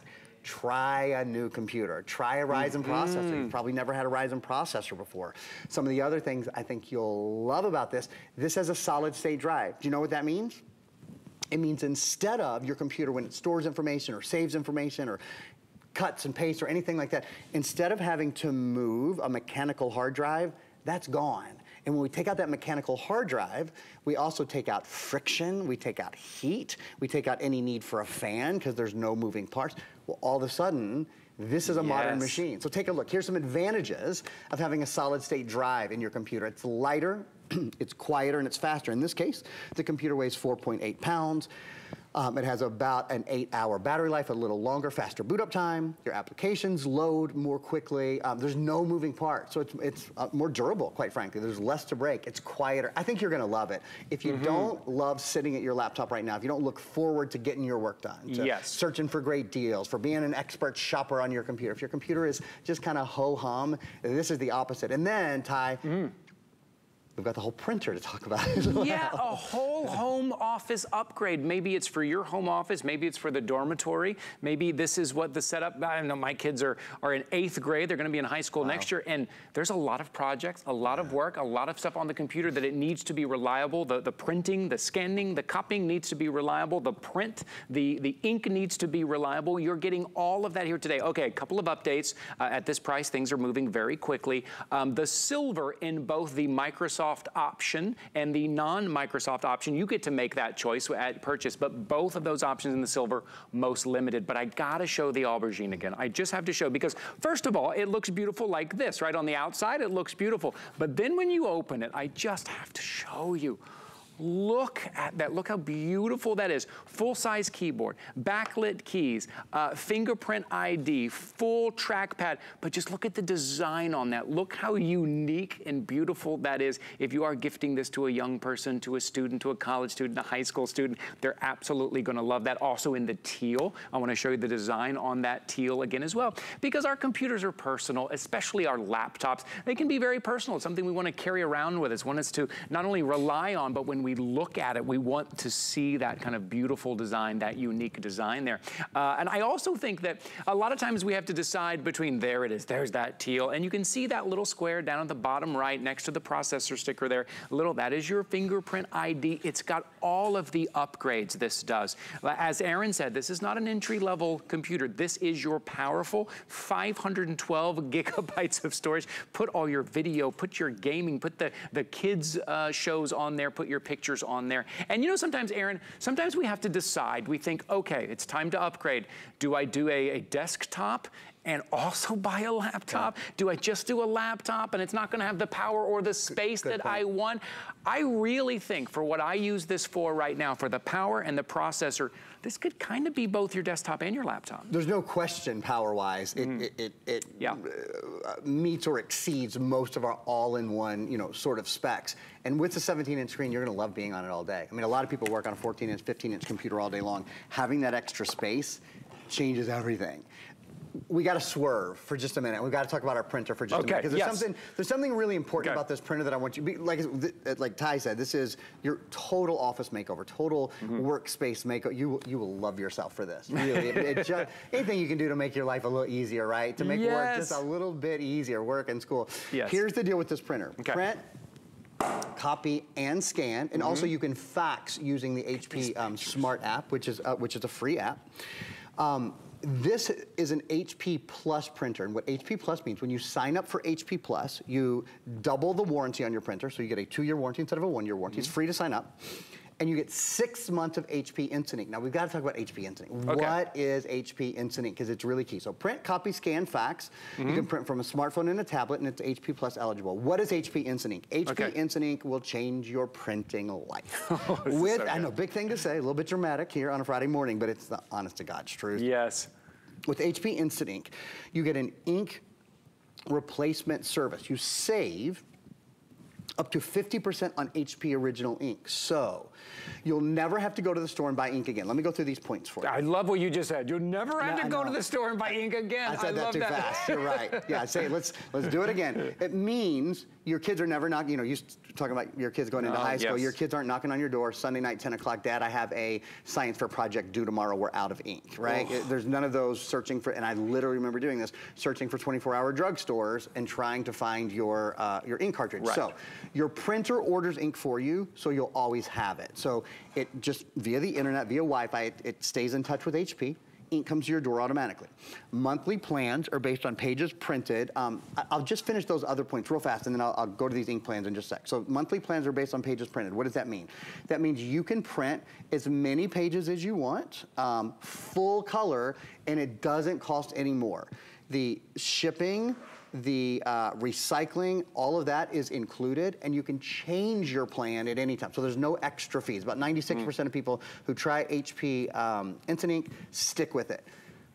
try a new computer. Try a Ryzen mm-hmm. processor. You've probably never had a Ryzen processor before. Some of the other things I think you'll love about this, this has a solid state drive. Do you know what that means? It means instead of your computer when it stores information or saves information or cuts and pastes or anything like that, instead of having to move a mechanical hard drive, that's gone. And when we take out that mechanical hard drive, we also take out friction, we take out heat, we take out any need for a fan because there's no moving parts. Well, all of a sudden, this is a modern machine. So take a look. Here's some advantages of having a solid state drive in your computer. It's lighter, it's quieter, and it's faster. In this case, the computer weighs 4.8 pounds. Um, it has about an eight hour battery life, a little longer, faster boot up time. Your applications load more quickly. Um, there's no moving parts, so it's, it's uh, more durable, quite frankly. There's less to break. It's quieter. I think you're gonna love it. If you don't love sitting at your laptop right now, if you don't look forward to getting your work done, to Yes. searching for great deals, for being an expert shopper on your computer, if your computer is just kind of ho-hum, this is the opposite. And then, Ty, we've got the whole printer to talk about well. Yeah, a whole home office upgrade. Maybe it's for your home office, maybe it's for the dormitory, maybe this is what the setup, I know my kids are, are in eighth grade, they're gonna be in high school next year, and there's a lot of projects, a lot of work, a lot of stuff on the computer that it needs to be reliable. The, the printing, the scanning, the copying needs to be reliable, the print, the, the ink needs to be reliable. You're getting all of that here today. Okay, a couple of updates. Uh, at this price, things are moving very quickly. Um, the silver in both the Microsoft Microsoft option and the non-Microsoft option, you get to make that choice at purchase, but both of those options in the silver, most limited. But I gotta show the aubergine again. I just have to show, because first of all, it looks beautiful like this, right? On the outside, it looks beautiful. But then when you open it, I just have to show you. Look at that. Look how beautiful that is. Full-size keyboard, backlit keys, uh, fingerprint ID, full trackpad. But just look at the design on that. Look how unique and beautiful that is. If you are gifting this to a young person, to a student, to a college student, a high school student, they're absolutely going to love that. Also in the teal, I want to show you the design on that teal again as well. Because our computers are personal, especially our laptops. They can be very personal. It's something we want to carry around with us, want us to not only rely on, but when we look at it, we want to see that kind of beautiful design, that unique design there. Uh, and I also think that a lot of times we have to decide between, there it is, there's that teal, and you can see that little square down at the bottom right next to the processor sticker there. Little, that is your fingerprint ID. It's got all of the upgrades this does. As Aaron said, this is not an entry-level computer. This is your powerful 512 gigabytes of storage. Put all your video, put your gaming, put the, the kids' uh, shows on there, put your pictures on there. And you know, sometimes, Aaron, sometimes we have to decide. We think, okay, it's time to upgrade. Do I do a, a desktop and also buy a laptop? Yeah. Do I just do a laptop and it's not gonna have the power or the space good, good that point. I want? I really think for what I use this for right now, for the power and the processor, this could kind of be both your desktop and your laptop. There's no question power-wise. It, mm. it, it, it yeah. uh, meets or exceeds most of our all-in-one, you know, sort of specs. And with the 17-inch screen, you're gonna love being on it all day. I mean, a lot of people work on a 14-inch, 15-inch computer all day long. Having that extra space changes everything we got to swerve for just a minute. We got to talk about our printer for just okay, a minute because there's yes. something there's something really important okay. about this printer that I want you. Like like Ty said, this is your total office makeover, total mm -hmm. workspace makeover. You you will love yourself for this. Really, it, it just, anything you can do to make your life a little easier, right? To make yes. work just a little bit easier, work and school. Yes. Here's the deal with this printer. Okay. Print copy and scan, and mm -hmm. also you can fax using the HP um, Smart app, which is uh, which is a free app. Um, this is an HP Plus printer, and what HP Plus means, when you sign up for HP Plus, you double the warranty on your printer, so you get a two-year warranty instead of a one-year warranty. Mm -hmm. It's free to sign up and you get six months of HP Instant Ink. Now we've got to talk about HP Instant Ink. Okay. What is HP Instant Ink? Because it's really key. So print, copy, scan, fax. Mm -hmm. You can mm-hmm. print from a smartphone and a tablet, and it's HP Plus eligible. What is HP Instant Ink? HP okay. Instant Ink will change your printing life. oh, With, so I know, big thing to say, a little bit dramatic here on a Friday morning, but it's the honest to God's truth. Yes. With HP Instant Ink, you get an ink replacement service. You save up to 50% on HP Original Ink. So you'll never have to go to the store and buy ink again. Let me go through these points for you. I love what you just said. You'll never have to go to the store and buy ink again. I said I that too that. fast. You're right. Yeah, I say let's let's do it again. It means your kids are never knocking, you know, you talking about your kids going into uh, high school. Yes. Your kids aren't knocking on your door Sunday night, 10 o'clock, Dad, I have a science fair project due tomorrow. We're out of ink, right? It, there's none of those searching for, and I literally remember doing this, searching for 24-hour drugstores and trying to find your, uh, your ink cartridge. Right. So your printer orders ink for you, so you'll always have it. So it just, via the internet, via Wi-Fi, it, it stays in touch with HP ink comes to your door automatically. Monthly plans are based on pages printed. Um, I'll just finish those other points real fast and then I'll, I'll, go to these ink plans in just a sec. So monthly plans are based on pages printed. What does that mean? That means you can print as many pages as you want, um, full color, and it doesn't cost any more. The shipping, the uh, recycling, all of that is included, and you can change your plan at any time. So there's no extra fees. About 96% mm. of people who try HP um, Instant Ink stick with it.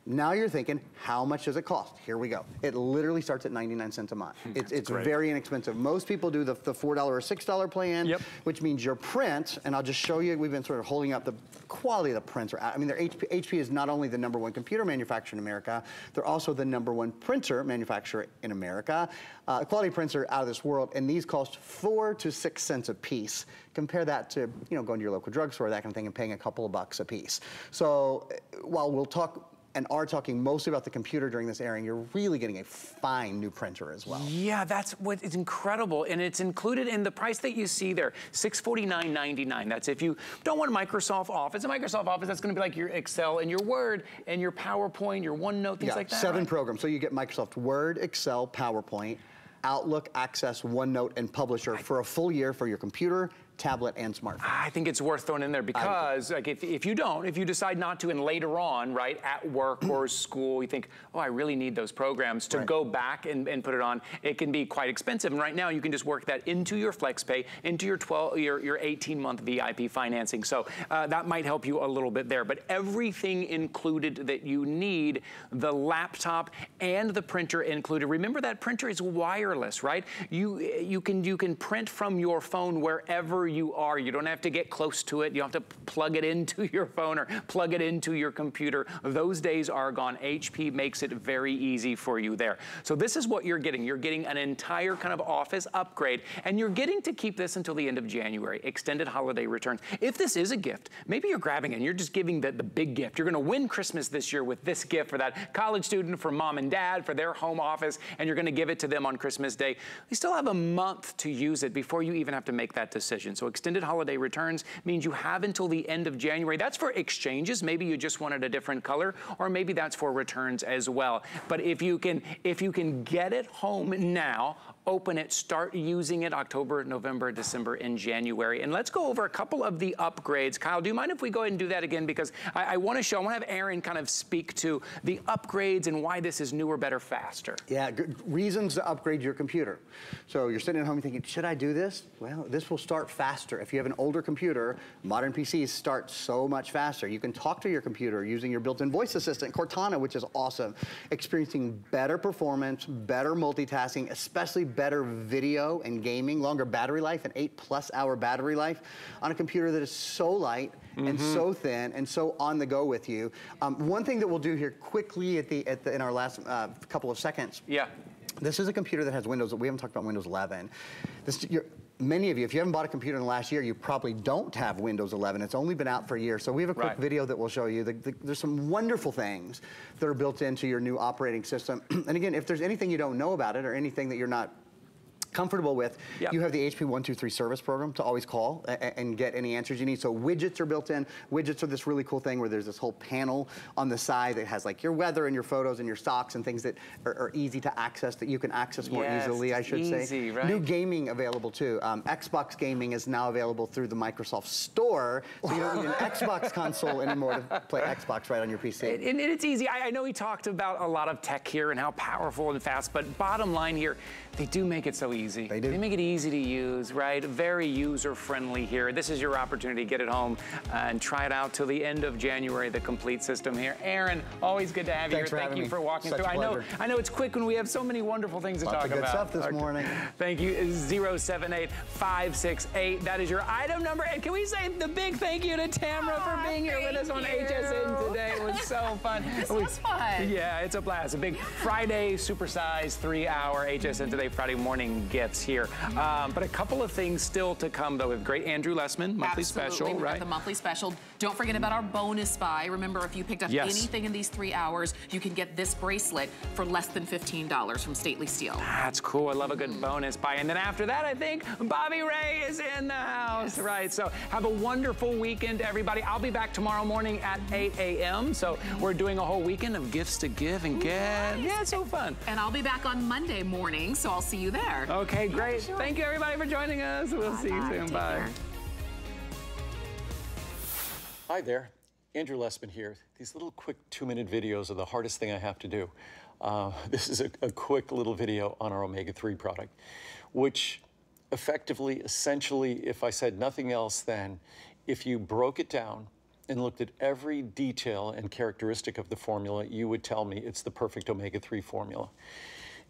Now you're thinking, how much does it cost? Here we go. It literally starts at 99 cents a month. Hmm, it's, it's very inexpensive. Most people do the, the $4 or $6 plan, yep. which means your print, and I'll just show you, we've been sort of holding up the quality of the prints. Are, I mean, HP, HP is not only the number one computer manufacturer in America, they're also the number one printer manufacturer in America. Uh, quality prints are out of this world, and these cost four to six cents a piece. Compare that to, you know, going to your local drugstore, that kind of thing, and paying a couple of bucks a piece. So while we'll talk and are talking mostly about the computer during this airing, you're really getting a fine new printer as well. Yeah, that's what is incredible. And it's included in the price that you see there, $649.99. That's if you don't want Microsoft Office. A Microsoft Office, that's gonna be like your Excel and your Word and your PowerPoint, your OneNote, things yeah, like that. seven right? programs. So you get Microsoft Word, Excel, PowerPoint, Outlook, Access, OneNote, and Publisher for a full year for your computer, tablet, and smartphone. I think it's worth throwing in there because like if, if you don't, if you decide not to and later on, right, at work or school, you think, oh, I really need those programs to Right. go back and, and put it on, it can be quite expensive. And right now you can just work that into your FlexPay, into your 12, your, your 18 month VIP financing. So uh, that might help you a little bit there. But everything included that you need, the laptop and the printer included. Remember that printer is wireless, right? You, you, can, you can print from your phone wherever you are. You don't have to get close to it. You don't have to plug it into your phone or plug it into your computer. Those days are gone. HP makes it very easy for you there. So this is what you're getting. You're getting an entire kind of office upgrade, and you're getting to keep this until the end of January, extended holiday returns. If this is a gift, maybe you're grabbing it and you're just giving the, the big gift. You're gonna win Christmas this year with this gift for that college student, for mom and dad, for their home office, and you're gonna give it to them on Christmas Day. You still have a month to use it before you even have to make that decision. So extended holiday returns means you have until the end of January. That's for exchanges. Maybe you just wanted a different color, or maybe that's for returns as well. But if you can, if you can get it home now, open it, start using it October, November, December, and January. And let's go over a couple of the upgrades. Kyle, do you mind if we go ahead and do that again? Because I, I want to show, I want to have Aaron kind of speak to the upgrades and why this is newer, better, faster. Yeah, good reasons to upgrade your computer. So you're sitting at home thinking, should I do this? Well, this will start faster. If you have an older computer, modern PCs start so much faster. You can talk to your computer using your built-in voice assistant, Cortana, which is awesome. Experiencing better performance, better multitasking, especially better video and gaming, longer battery life, an eight plus hour battery life on a computer that is so light and Mhm. so thin and so on the go with you. Um, one thing that we'll do here quickly at the, at the in our last uh, couple of seconds. Yeah. This is a computer that has Windows. We haven't talked about Windows 11. This, you're, many of you, if you haven't bought a computer in the last year, you probably don't have Windows 11. It's only been out for a year. So we have a quick Right. video that we'll show you. The, the, there's some wonderful things that are built into your new operating system. and again, if there's anything you don't know about it or anything that you're not comfortable with, Yep. you have the HP 123 service program to always call and get any answers you need. So widgets are built in. Widgets are this really cool thing where there's this whole panel on the side that has like your weather and your photos and your stocks and things that are, are easy to access that you can access more Yes, easily, I should say. easy, right? New gaming available too. Um, Xbox gaming is now available through the Microsoft Store, so you don't need an Xbox console anymore to play Xbox right on your PC. And, and it's easy. I, I know we talked about a lot of tech here and how powerful and fast, but bottom line here, they do make it so easy. They do. They make it easy to use, right? Very user friendly here. This is your opportunity. To get it home and try it out till the end of January, the complete system here. Aaron, always good to have you Thanks here. for Thank you me. for walking Such through. a I know. I know it's quick when we have so many wonderful things to Lots talk of good about. stuff this Okay. morning. Thank you. 078 568. That is your item number. And can we say the big thank you to Tamra for being here with us on HSN today? It was so fun. This We- was fun. Yeah, it's a blast. A big Friday supersized three-hour HSN Today Friday morning gifts here. Um, but a couple of things still to come, though. With great Andrew Lessman, monthly Absolutely. special, right? the monthly special. Don't forget about our bonus buy. Remember, if you picked up Yes. anything in these three hours, you can get this bracelet for less than $15 from Stately Steel. That's cool. I love a good bonus buy. And then after that, I think Bobby Ray is in the house, right? So have a wonderful weekend, everybody. I'll be back tomorrow morning at 8 a.m. So we're doing a whole weekend of gifts to give and get. Yeah, it's so fun. And I'll be back on Monday morning, so I'll see you there. Okay, great. Thank you, everybody, for joining us. We'll see you soon. Take Bye. care. Hi there, Andrew Lessman here. These little quick two-minute videos are the hardest thing I have to do. Uh, this is a, a quick little video on our omega-3 product, which effectively, essentially, if I said nothing else then, if you broke it down and looked at every detail and characteristic of the formula, you would tell me it's the perfect omega-3 formula.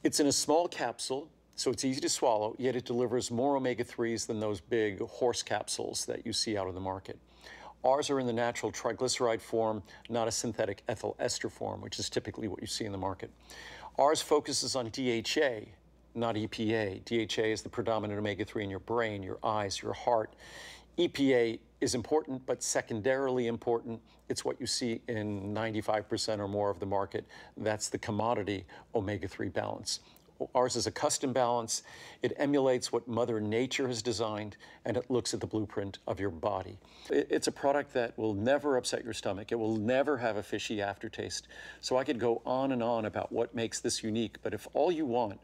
It's in a small capsule, so it's easy to swallow, yet it delivers more omega-3s than those big horse capsules that you see out in the market. Ours are in the natural triglyceride form, not a synthetic ethyl ester form, which is typically what you see in the market. Ours focuses on DHA, not EPA. DHA is the predominant omega-3 in your brain, your eyes, your heart. EPA is important, but secondarily important. It's what you see in 95% or more of the market. That's the commodity omega-3 balance. Ours is a custom balance. It emulates what Mother Nature has designed, and it looks at the blueprint of your body. It's a product that will never upset your stomach. It will never have a fishy aftertaste. So I could go on and on about what makes this unique, but if all you want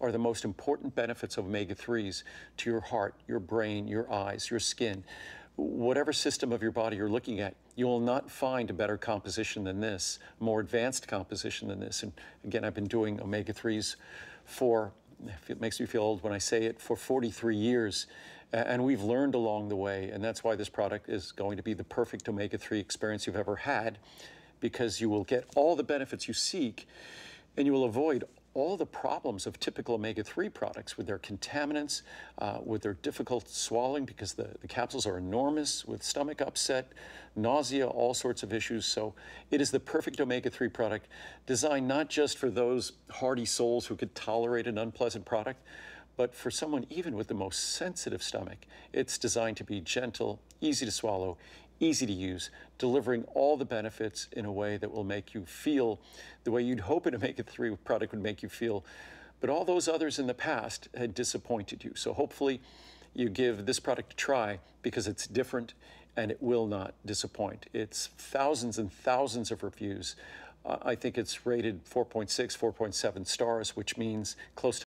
are the most important benefits of omega-3s to your heart, your brain, your eyes, your skin. Whatever system of your body you're looking at, you will not find a better composition than this, more advanced composition than this. And again, I've been doing omega-3s for, it makes me feel old when I say it, for 43 years. And we've learned along the way, and that's why this product is going to be the perfect omega-3 experience you've ever had, because you will get all the benefits you seek, and you will avoid all the problems of typical omega-3 products with their contaminants, uh, with their difficult swallowing because the, the capsules are enormous, with stomach upset, nausea, all sorts of issues. So it is the perfect omega-3 product designed not just for those hardy souls who could tolerate an unpleasant product, but for someone even with the most sensitive stomach, it's designed to be gentle, easy to swallow, easy to use, delivering all the benefits in a way that will make you feel the way you'd hope an omega-3 product would make you feel. But all those others in the past had disappointed you. So hopefully you give this product a try because it's different and it will not disappoint. It's thousands and thousands of reviews. Uh, I think it's rated 4.6, 4.7 stars, which means close to